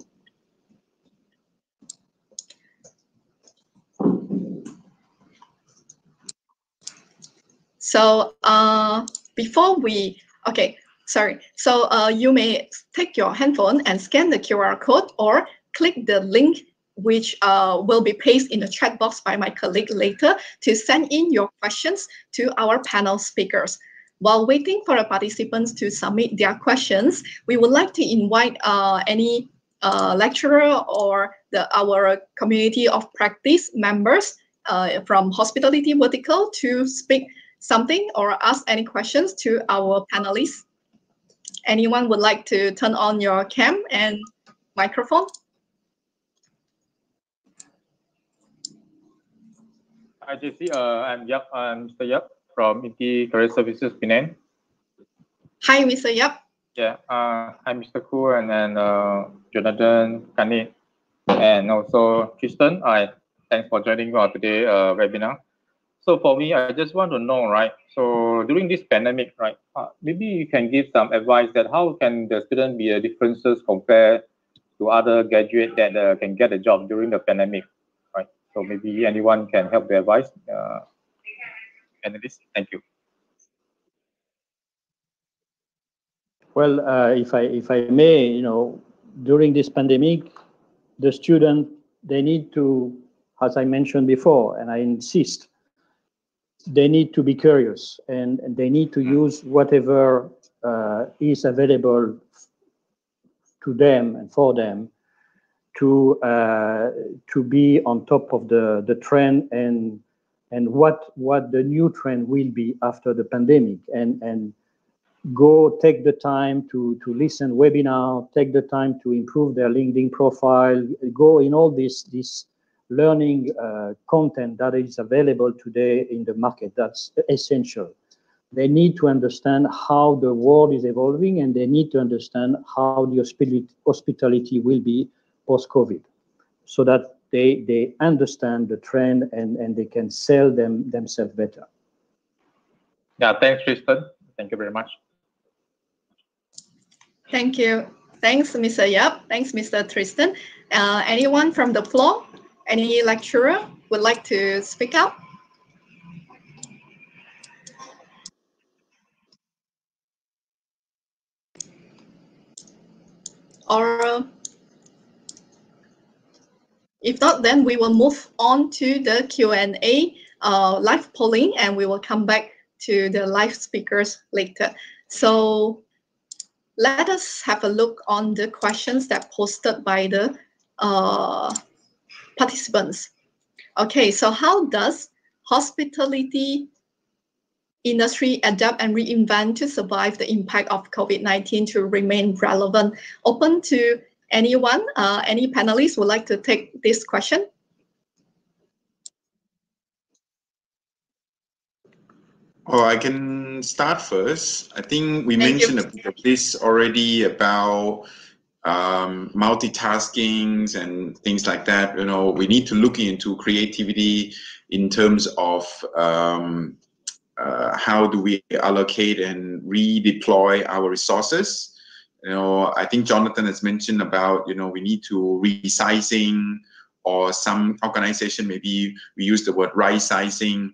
So uh, before we, okay, sorry. So uh, you may take your handphone and scan the QR code or click the link which uh, will be placed in the chat box by my colleague later to send in your questions to our panel speakers. While waiting for the participants to submit their questions, we would like to invite uh, any uh, lecturer or the, our community of practice members uh, from hospitality vertical to speak something or ask any questions to our panelists? Anyone would like to turn on your cam and microphone? Hi, JC. Uh, I'm Yap. I'm Mr. Yap from Inti Career Services, Penang. Hi, Mr. Yap. Yeah. Uh, I'm Mr. Khoo and then uh, Johnathan, Kanit and also Tristan. Hi. Thanks for joining our today uh, webinar. So for me, I just want to know, right? So during this pandemic, right? Uh, maybe you can give some advice that how can the student be a differences compared to other graduate that uh, can get a job during the pandemic, right? So maybe anyone can help the advice. Uh, analyst, thank you. Well, uh, if I if I may, you know, during this pandemic, the student they need to, as I mentioned before, and I insist, they need to be curious and, and they need to use whatever uh, is available to them and for them to uh, to be on top of the the trend and and what what the new trend will be after the pandemic. And and go take the time to to listen webinar take the time to improve their linkedin profile go in all this this learning uh, content that is available today in the market. That's essential. They need to understand how the world is evolving and they need to understand how the hospitality will be post-COVID so that they, they understand the trend and, and they can sell them themselves better. Yeah, thanks, Tristan. Thank you very much. Thank you. Thanks, Mr. Yap. Thanks, Mr. Tristan. Uh, anyone from the floor? Any lecturer would like to speak up? Or if not, then we will move on to the Q&A uh, live polling and we will come back to the live speakers later. So let us have a look on the questions that posted by the uh, participants. Okay, so how does hospitality industry adapt and reinvent to survive the impact of COVID-19 to remain relevant? Open to anyone, uh, any panelists would like to take this question? Oh, I can start first. I think we Thank mentioned you. a bit of this already about um, multitaskings and things like that. You know, we need to look into creativity in terms of um, uh, how do we allocate and redeploy our resources. You know, I think Johnathan has mentioned about, you know, we need to resizing or some organization, maybe we use the word right sizing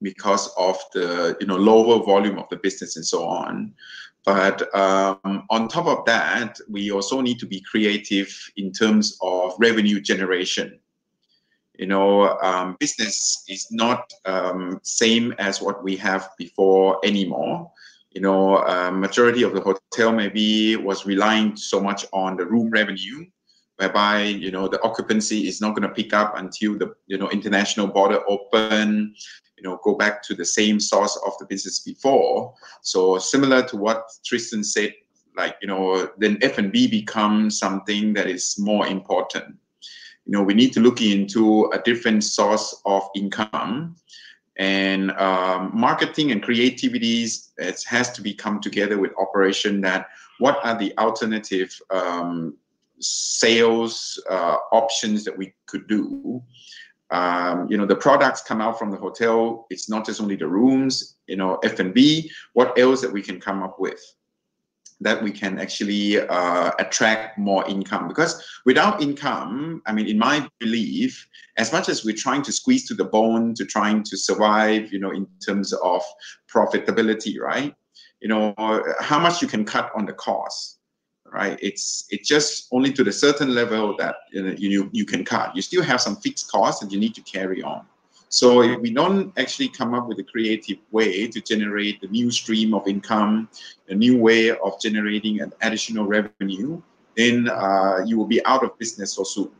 because of the, you know, lower volume of the business and so on. But um, on top of that, we also need to be creative in terms of revenue generation. You know, um, business is not um, same as what we have before anymore. You know, uh, majority of the hotel maybe was relying so much on the room revenue, whereby you know the occupancy is not going to pick up until the you know international border open you know, go back to the same source of the business before. So similar to what Tristan said, like, you know, then F&B becomes something that is more important. You know, we need to look into a different source of income and um, marketing and creativities it has to be come together with operation that what are the alternative um, sales uh, options that we could do um, you know the products come out from the hotel. It's not just only the rooms you know f&b what else that we can come up with that we can actually uh, attract more income? Because without income i mean in my belief as much as we're trying to squeeze to the bone to trying to survive you know in terms of profitability right? You know how much you can cut on the cost right? It's it's just only to the certain level that you, know, you you can cut. You still have some fixed costs and you need to carry on. So if we don't actually come up with a creative way to generate a new stream of income, a new way of generating an additional revenue, then uh, you will be out of business so soon.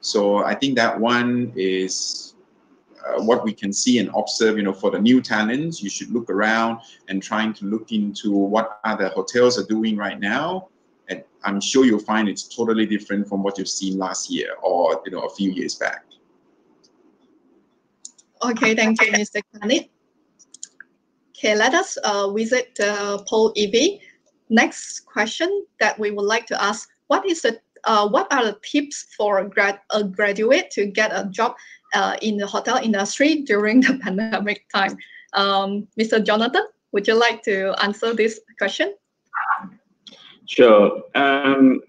So I think that one is uh, what we can see and observe, you know, for the new talents, you should look around and trying to look into what other hotels are doing right now I'm sure you'll find it's totally different from what you've seen last year or you know a few years back. Okay, thank you, Mr. Kanit. Okay, let us uh, visit uh, PollEv. Next question that we would like to ask: What is the uh, what are the tips for a, grad, a graduate to get a job uh, in the hotel industry during the <laughs> pandemic time? Um, Mr. Johnathan, would you like to answer this question? Sure. Um,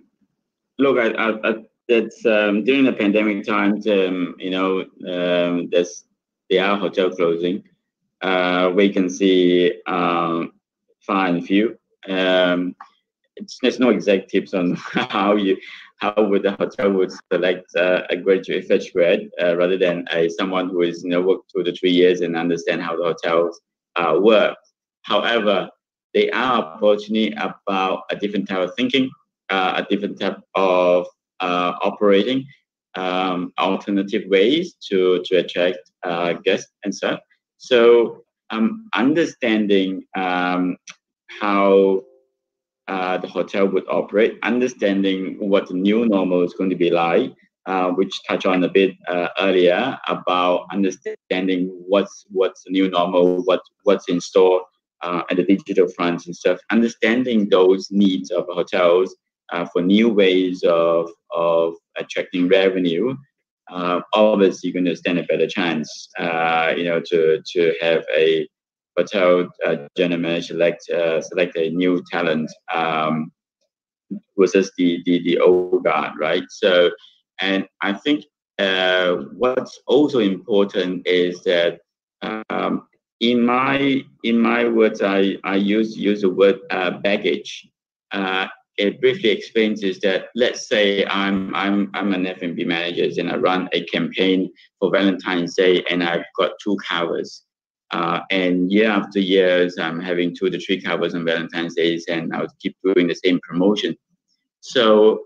look, I, I, I that's um, during the pandemic times. Um, you know, um, there's there are hotel closing. Uh, vacancy um, far and few. Um, there's no exact tips on <laughs> how you how would the hotel would select uh, a graduate fresh grad uh, rather than a someone who is you know worked two to three years and understand how the hotels uh, work. However, they are opportunity about a different type of thinking, uh, a different type of uh, operating, um, alternative ways to, to attract uh, guests and so. So um, understanding um, how uh, the hotel would operate, understanding what the new normal is going to be like, uh, which touched on a bit uh, earlier about understanding what's what's the new normal, what what's in store uh, and the digital fronts and stuff, understanding those needs of hotels uh, for new ways of, of attracting revenue, uh, obviously you're going to stand a better chance, uh, you know, to, to have a hotel uh, general manager select, uh, select a new talent um, versus the, the, the old guard, right? So, and I think uh, what's also important is that um, in my in my words, I I use use the word uh, baggage. Uh, it briefly explains is that let's say I'm I'm I'm an F&B manager and I run a campaign for Valentine's Day and I've got two covers. Uh, and year after years, I'm having two to three covers on Valentine's Days, and I'll keep doing the same promotion. So,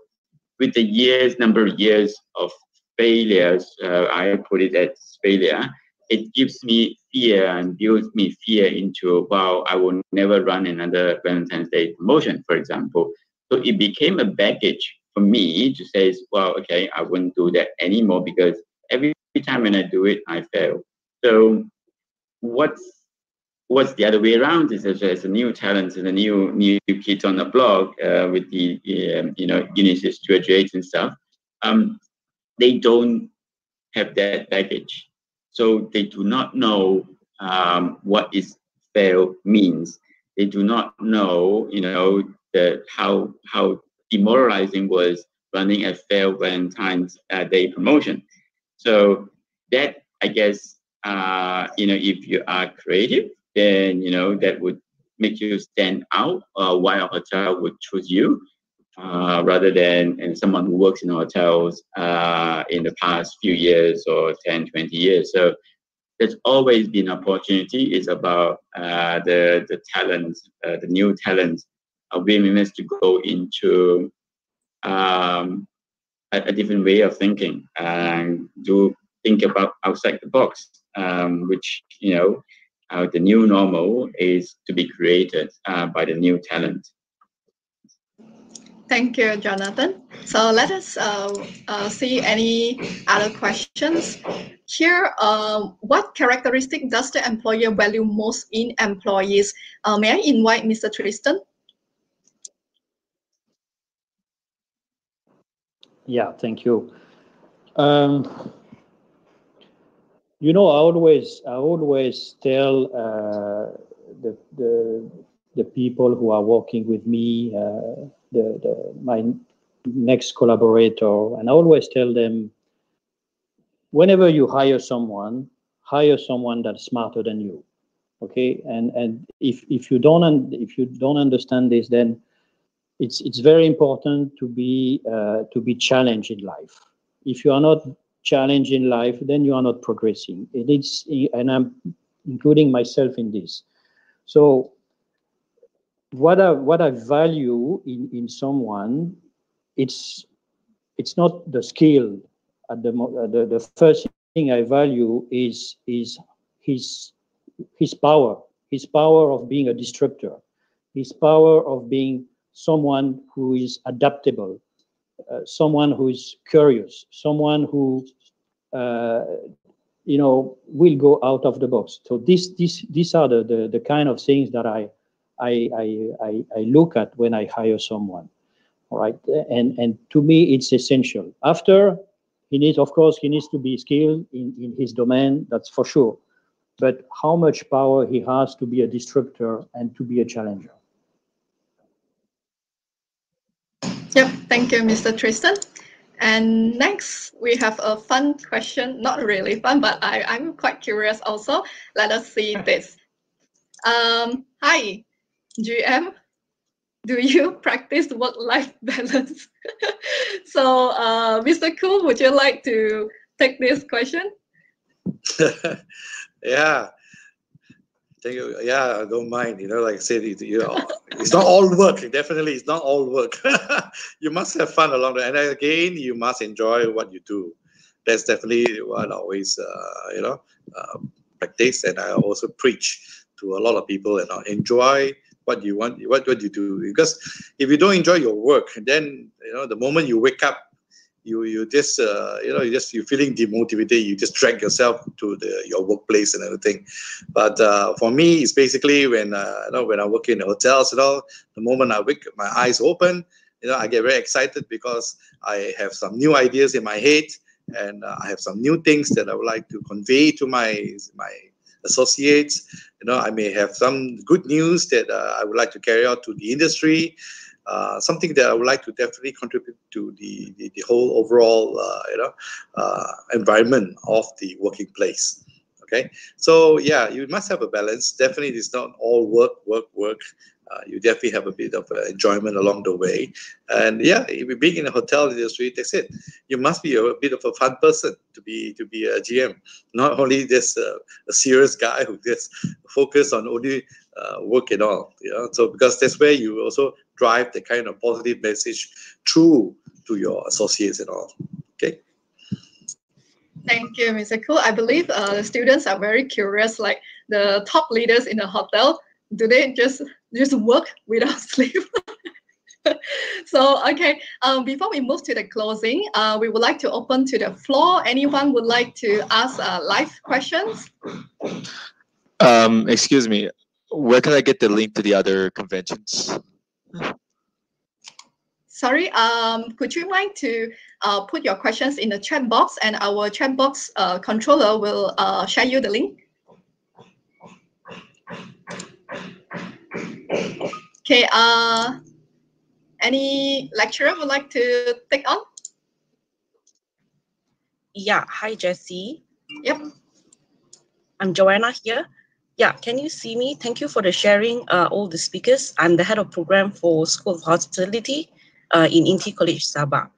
with the years, number of years of failures, uh, I put it as failure it gives me fear and builds me fear into, wow, I will never run another Valentine's Day promotion, for example. So it became a baggage for me to say, well, okay, I wouldn't do that anymore because every time when I do it, I fail. So what's what's the other way around is there's a new talent and a new new kids on the block uh, with the um, you know Unisys graduates and stuff. Um, they don't have that baggage, so they do not know um, what is fail means. They do not know you know how how demoralizing was running a fail Valentine's uh, Day promotion. So that I guess uh, you know if you are creative then you know that would make you stand out uh, why a hotel would choose you uh, rather than and someone who works in hotels uh, in the past few years or 10 20 years so there's always been opportunity it's about uh, the the talent uh, the new talent of willingness to go into um, a, a, different way of thinking and do think about outside the box um, which you know uh, the new normal is to be created uh, by the new talent. Thank you, Johnathan. So let us uh, uh see any other questions. Here, um, what characteristic does the employer value most in employees? Uh, may I invite Mr. Tristan? Yeah, thank you. Um, you know, I always, I always tell uh, the, the the people who are working with me, uh, the, the my next collaborator, and I always tell them, whenever you hire someone, hire someone that's smarter than you. Okay, and and if if you don't and if you don't understand this, then it's it's very important to be uh, to be challenged in life. If you are not challenge in life, then you are not progressing. It is, and I'm including myself in this. So what I what I value in in someone, it's it's not the skill. At the the, the first thing I value is is his his power, his power of being a disruptor, his power of being someone who is adaptable, uh, someone who is curious, someone who uh, you know will go out of the box. So this this these are the, the the kind of things that I I I I, I look at when I hire someone. Right, and and to me it's essential. After he needs, of course, he needs to be skilled in, in his domain, that's for sure. But how much power he has to be a disruptor and to be a challenger. Yep, thank you, Mr. Tristan. And next, we have a fun question. Not really fun, but I, I'm quite curious also. Let us see this. Um, hi, GM. Do you <laughs> practice work-life <laughs> balance? <laughs> so, uh, Mr. Khoo, would you like to take this question? yeah, Thank you. Yeah, I don't mind. You know, like I said, you know, it's not all work. Definitely, it's not all work. you must have fun along the way. and again, you must enjoy what you do. That's definitely what I always, uh, you know, uh, practice, and I also preach to a lot of people. And enjoy what do you want, what what do you do. Because if you don't enjoy your work, then you know, the moment you wake up you you just uh, you know you just you're feeling demotivated you just drag yourself to the your workplace and everything but uh, for me it's basically when uh, you know when i work in the hotels and all the moment i wake my eyes open you know i get very excited because i have some new ideas in my head and uh, i have some new things that i would like to convey to my my associates you know i may have some good news that uh, i would like to carry out to the industry uh, something that I would like to definitely contribute to the, the, the whole overall uh, you know uh, environment of the working place. Okay, so yeah, you must have a balance. Definitely, it's not all work, work, work. Uh, you definitely have a bit of uh, enjoyment along the way. And yeah, being in a hotel industry, that's it. You must be a, a bit of a fun person to be to be a GM, not only just a, a serious guy who just focus on only uh, work and all. Know? So because that's where you also drive the kind of positive message through to your associates and all. Okay. Thank you, Mr. Khoo. I believe uh, the students are very curious, like the top leaders in the hotel, do they just just work without <laughs> sleep? <laughs> so okay um, before we move to the closing uh, we would like to open to the floor anyone would like to ask uh, live questions Um, excuse me. Where can I get the link to the other conventions? Sorry, um, could you mind to uh, put your questions in the chat box and our chat box uh, controller will uh, share you the link? Okay, uh, any lecturer would like to take on? Yeah, hi Jessie. Yep. I'm Joanna here. Yeah, can you see me? Thank you for the sharing, uh, all the speakers. I'm the head of program for School of Hospitality uh, in Inti College Sabah.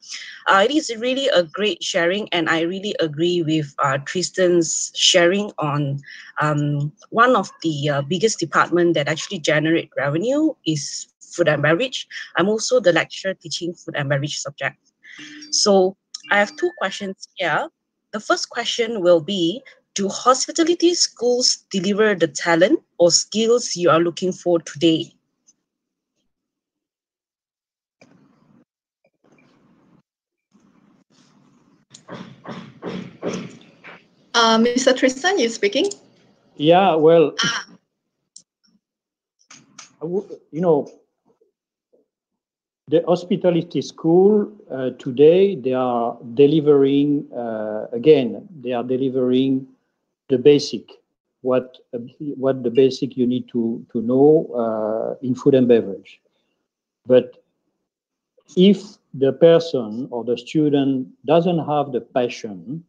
Uh, it is really a great sharing, and I really agree with uh, Tristan's sharing on um, one of the uh, biggest department that actually generate revenue is food and beverage. I'm also the lecturer teaching food and beverage subject. So I have two questions here. The first question will be, do hospitality schools deliver the talent or skills you are looking for today? Uh, Mr. Tristan, you speaking? Yeah, well, you know, the hospitality school uh, today, they are delivering, uh, again, they are delivering the basic, what, what the basic you need to, to know uh, in food and beverage. But if the person or the student doesn't have the passion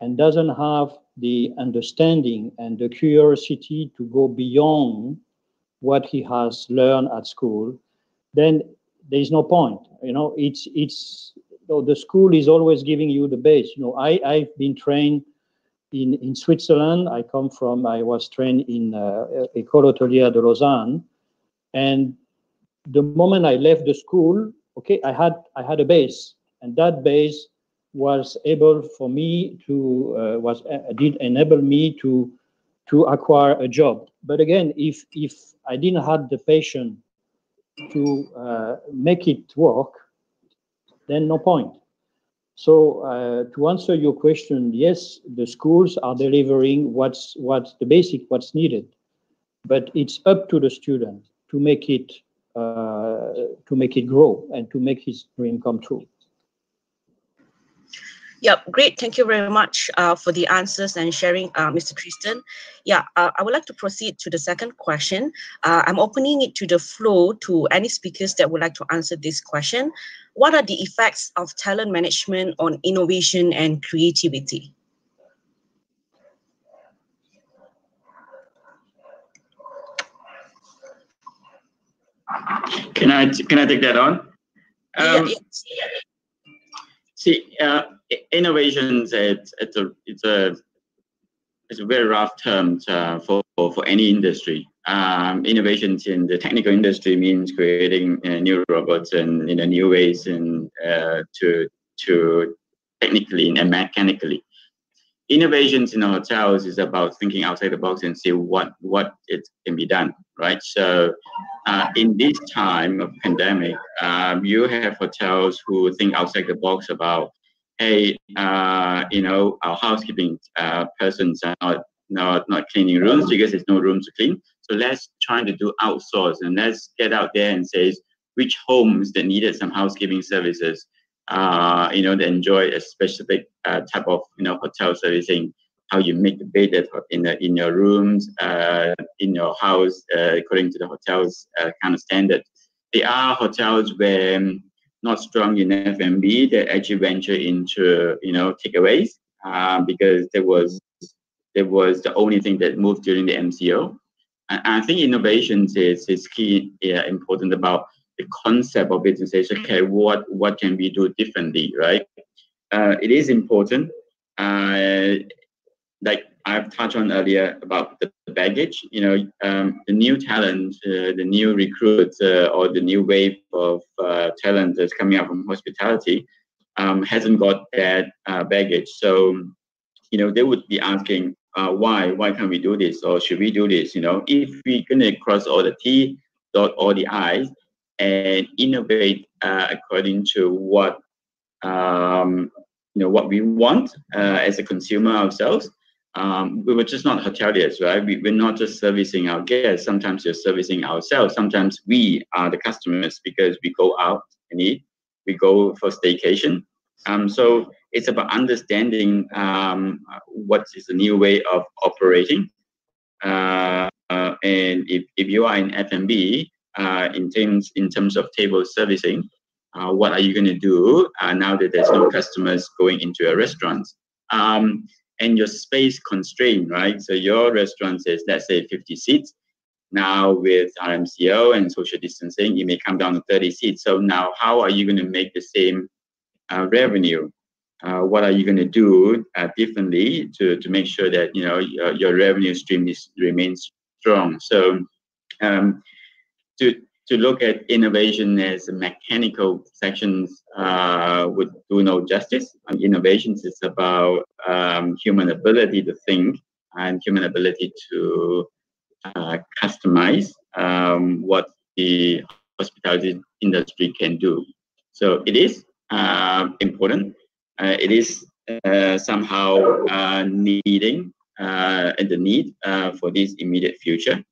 and doesn't have the understanding and the curiosity to go beyond what he has learned at school, then there is no point. You know, it's it's the school is always giving you the base. You know, I I've been trained in in Switzerland. I come from I was trained in uh, École Hôtelière de Lausanne, and the moment I left the school, okay, I had I had a base, and that base was able for me to uh, was uh, did enable me to to acquire a job. But again, if if I didn't have the patience to uh, make it work, then no point. So uh, to answer your question, yes, the schools are delivering what's what's the basic what's needed, but it's up to the student to make it uh, to make it grow and to make his dream come true. Yep, great. Thank you very much uh, for the answers and sharing, uh, Mr. Tristan. Yeah, uh, I would like to proceed to the second question. Uh, I'm opening it to the floor to any speakers that would like to answer this question. What are the effects of talent management on innovation and creativity? Can I can I take that on? Um, yeah, See, uh, innovations it's it's a it's a it's a very rough term uh, for, for any industry. Um, innovations in the technical industry means creating uh, new robots and in a new ways and uh, to to technically and mechanically. Innovations in hotels is about thinking outside the box and see what what it can be done, right? So, uh, in this time of pandemic, um, you have hotels who think outside the box about hey, uh, you know, our housekeeping uh, persons are not, not not cleaning rooms because there's no room to clean. So let's try to do outsource and let's get out there and say which homes that needed some housekeeping services, uh, you know, they enjoy a specific uh, type of you know hotel servicing. How you make the bed in the in your rooms, uh, in your house, uh, according to the hotel's uh, kind of standard. There are hotels where not strong in F&B that actually venture into you know takeaways uh, because there was there was the only thing that moved during the MCO. And I think innovations is is key yeah, important about the concept of it and say okay what what can we do differently right? Uh, it is important. Uh, like I've touched on earlier about the baggage. You know, um, the new talent, uh, the new recruits, uh, or the new wave of uh, talent that's coming out from hospitality um, hasn't got that uh, baggage. So, you know, they would be asking, why? Why can't we do this? Or should we do this? You know, if we're gonna cross all the T, dot all the I's, and innovate uh, according to what um, you know what we want as a consumer ourselves um, we were just not hoteliers, right? We, we're not just servicing our guests. Sometimes you're servicing ourselves. Sometimes we are the customers because we go out and eat. We go for staycation. Um, so it's about understanding um, what is the new way of operating. Uh, uh, and if, if you are in F&B, uh, in terms in terms of table servicing, uh, what are you going to do uh, now that there's no customers going into a restaurant? Um, and your space constraint, right? So your restaurant is, let's say, 50 seats. Now with RMCO and social distancing, it may come down to 30 seats. So now, how are you going to make the same uh, revenue? Uh, what are you going to do uh, differently to, to make sure that you know your, your revenue stream is remains strong? So um, to to look at innovation as mechanical sections uh, would do no justice. And innovations is about um, human ability to think and human ability to uh, customize um, what the hospitality industry can do. So it is uh, important. Uh, it is uh, somehow uh, needing and the need for this immediate future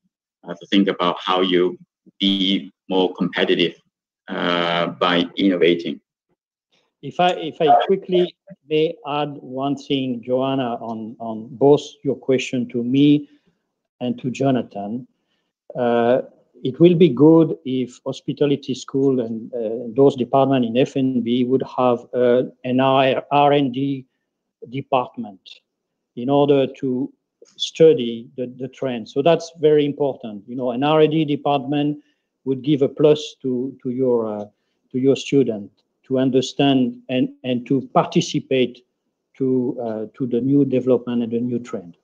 to think about how you be more competitive uh, by innovating. If I if I quickly may add one thing, Joanna, on on both your question to me and to Johnathan, uh, it will be good if hospitality school and uh, those department in F&B would have uh, an R&D department in order to study the, the trend. So that's very important. You know, an R&D department would give a plus to to your uh, to your student to understand and and to participate to uh, to the new development and the new trend.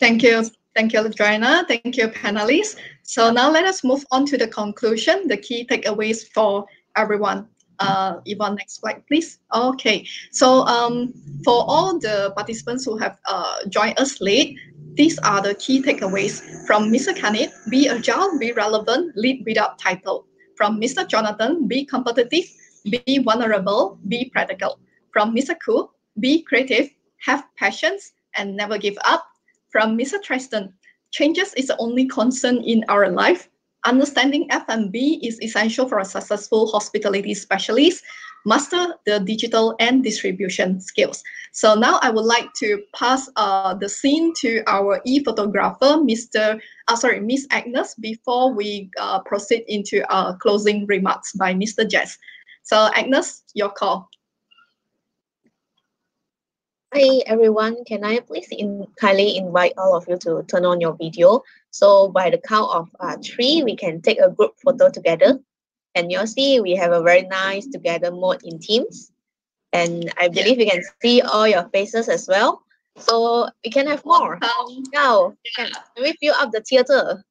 Thank you. Thank you, Joanna. Thank you, panelists. So now let us move on to the conclusion, the key takeaways for everyone. Uh, Yvonne, next slide, please. Okay, so um, for all the participants who have uh, joined us late, these are the key takeaways from Mr. Kanit. Be agile, be relevant, lead without title. From Mr. Johnathan, be competitive, be vulnerable, be practical. From Mr. Khoo, be creative, have passions, and never give up. From Mr. Tristan, changes is the only concern in our life. Understanding F&B is essential for a successful hospitality specialist. Master the digital and distribution skills. So now I would like to pass uh, the scene to our e-photographer, Mr. Uh, sorry, Miss Agnes, before we uh, proceed into our closing remarks by Mr. Jess. So Agnes, your call. Hi everyone, can I please in, kindly invite all of you to turn on your video? So by the count of uh, three, we can take a group photo together. And you'll see we have a very nice together mode in Teams. And I believe you can see all your faces as well. So we can have more. Um, now, yeah. can we fill up the theater?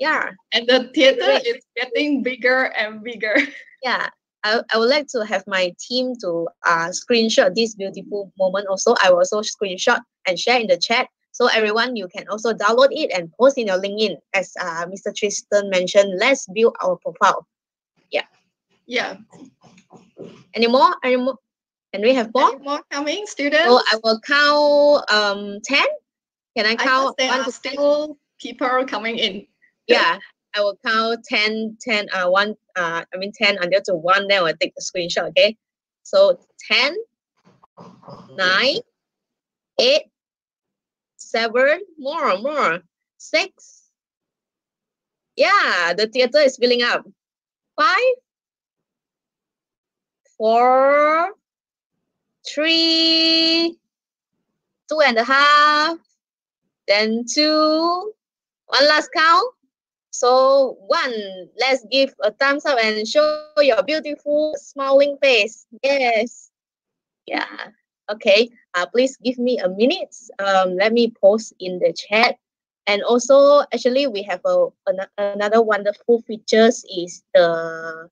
Yeah. And the theater is getting bigger and bigger. <laughs> Yeah. I, I would like to have my team to uh, screenshot this beautiful moment also. I will also screenshot and share in the chat. So everyone, you can also download it and post in your LinkedIn. As uh, Mr. Tristan mentioned, let's build our profile. Yeah. Yeah. Any more? Any more? Can we have more? Any more coming, students? So I will count um 10. Can I count I one to still people coming in. Yeah. I will count 10, 10, uh, one, uh, I mean 10 until to one, then I'll take the screenshot, okay? So 10, 9, 8, 7, more, more, 6. Yeah, the theater is filling up. 5, 4, 3, two and a half, then 2, one last count. So one, let's give a thumbs up and show your beautiful smiling face. Yes. Yeah. Okay. Uh, please give me a minute. Um, let me post in the chat. And also, actually, we have a, an, another wonderful features is the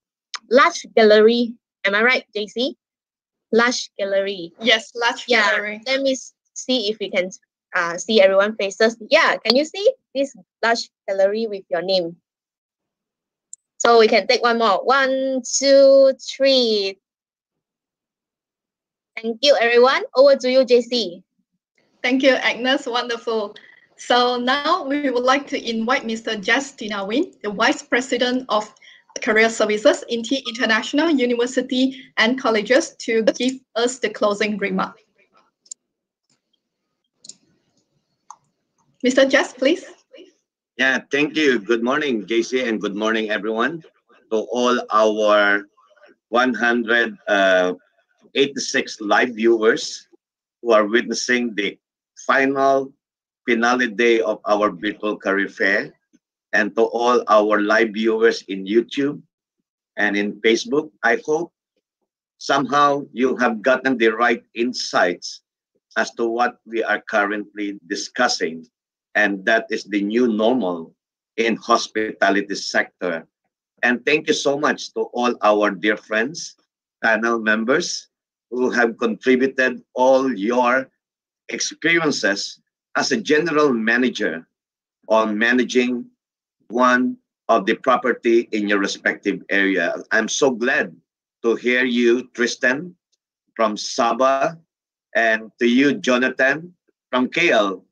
large gallery. Am I right, Jaccie? Large gallery. Yes, large yeah. gallery. Let me see if we can uh, see everyone faces. Yeah, can you see this large gallery with your name? So we can take one more. One, two, three. Thank you, everyone. Over to you, Jaccie. Thank you, Agnes. Wonderful. So now we would like to invite Mr. Jess Dinawin, the Vice President of Career Services, INTI International University and Colleges, to give us the closing remark. Mr. Jess, please. Yeah, thank you. Good morning, Jaccie, and good morning, everyone. To all our 100 uh, live viewers who are witnessing the final finale day of our virtual career fair and to all our live viewers in YouTube and in Facebook. I hope somehow you have gotten the right insights as to what we are currently discussing and that is the new normal in hospitality sector. And thank you so much to all our dear friends, panel members who have contributed all your experiences as a general manager on managing one of the property in your respective area. I'm so glad to hear you, Tristan, from Sabah, and to you, Johnathan, from KL,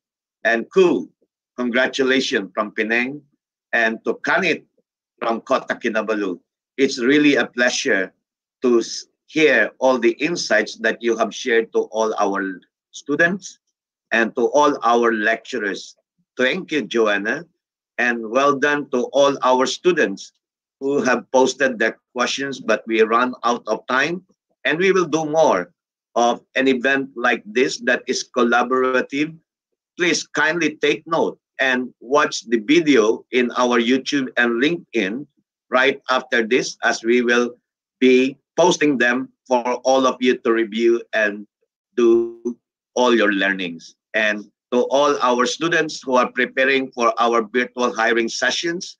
and Khoo, congratulations from Penang, and to Kanit from Kota Kinabalu. It's really a pleasure to hear all the insights that you have shared to all our students and to all our lecturers. Thank you, Joanna, and well done to all our students who have posted their questions, but we run out of time, and we will do more of an event like this that is collaborative. Please kindly take note and watch the video in our YouTube and LinkedIn right after this as we will be posting them for all of you to review and do all your learnings. And to all our students who are preparing for our virtual hiring sessions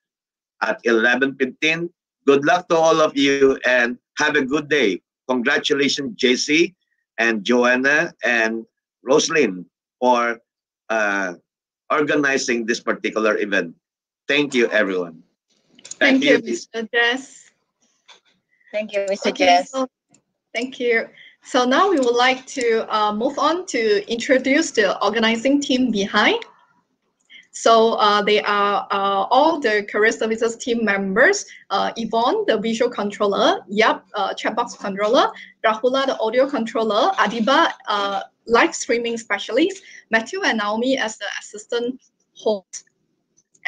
at 11.15, good luck to all of you and have a good day. Congratulations, JC and Joanna and Roslyn for uh, organizing this particular event. Thank you, everyone. Thank, Thank you, Mr. Jess. Thank you, Mr. Okay, Jess. So, thank you. So now we would like to uh, move on to introduce the organizing team behind. So uh, they are uh, all the career services team members, uh, Yvonne, the visual controller, Yap, uh, chat controller, Rahula, the audio controller, Adiba, uh, live streaming specialist, Matthew and Naomi as the assistant host,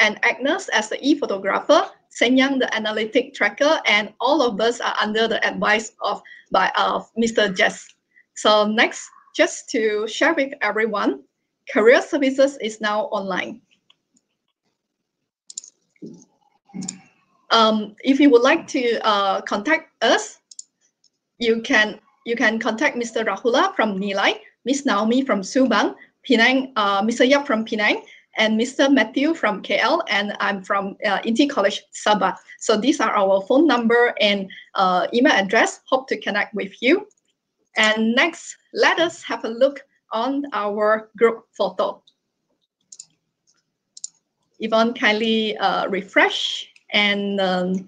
and Agnes as the e-photographer, Senyang the analytic tracker, and all of us are under the advice of by uh, Mr. Jess. So next, just to share with everyone, Career Services is now online. Um, if you would like to uh, contact us, you can you can contact Mr. Rahula from Nilai, Miss Naomi from Subang, Penang, uh, Mr. Yap from Penang, and Mr. Matthew from KL, and I'm from uh, INTI College Sabah. So these are our phone number and uh, email address. Hope to connect with you. And next, let us have a look on our group photo. Yvonne, kindly uh, refresh. And um,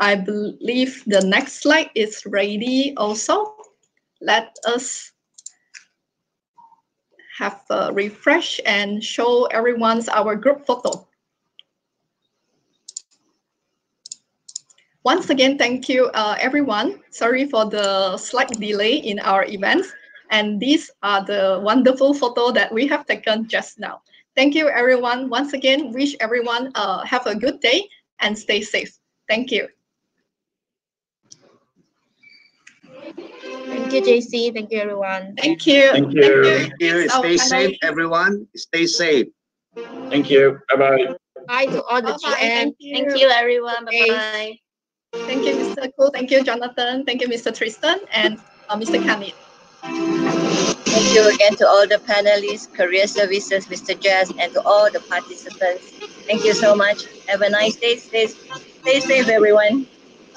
I believe the next slide is ready also. Let us have a refresh and show everyone's our group photo. Once again, thank you uh, everyone. Sorry for the slight delay in our events. And these are the wonderful photo that we have taken just now. Thank you everyone. Once again, wish everyone uh, have a good day and stay safe. Thank you. Thank you, Jaccie. Thank you, everyone. Thank you. Thank you. Thank you. Stay safe, everyone. Stay safe. Thank you. Bye-bye. Bye to all the Bye-bye. GM. Thank you. Thank you, everyone. Bye-bye. Thank you, Mr. Khoo. Thank you, Johnathan. Thank you, Mr. Tristan and uh, Mr. Kanit. Thank you again to all the panelists, career services, Mr. Jess, and to all the participants. Thank you so much. Have a nice day. Stay, stay safe, everyone.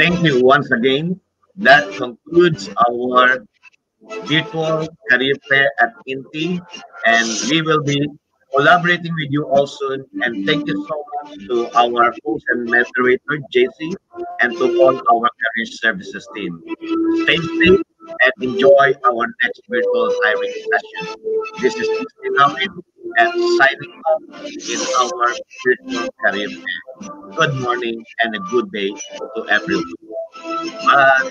Thank you once again. That concludes our virtual career fair at INTI, and we will be collaborating with you all soon. And thank you so much to our host and moderator, Jaccie, and to all our career services team. Stay safe and enjoy our next virtual hiring session. This is Christine and signing off in our virtual career. Good morning and a good day to everyone. Bye.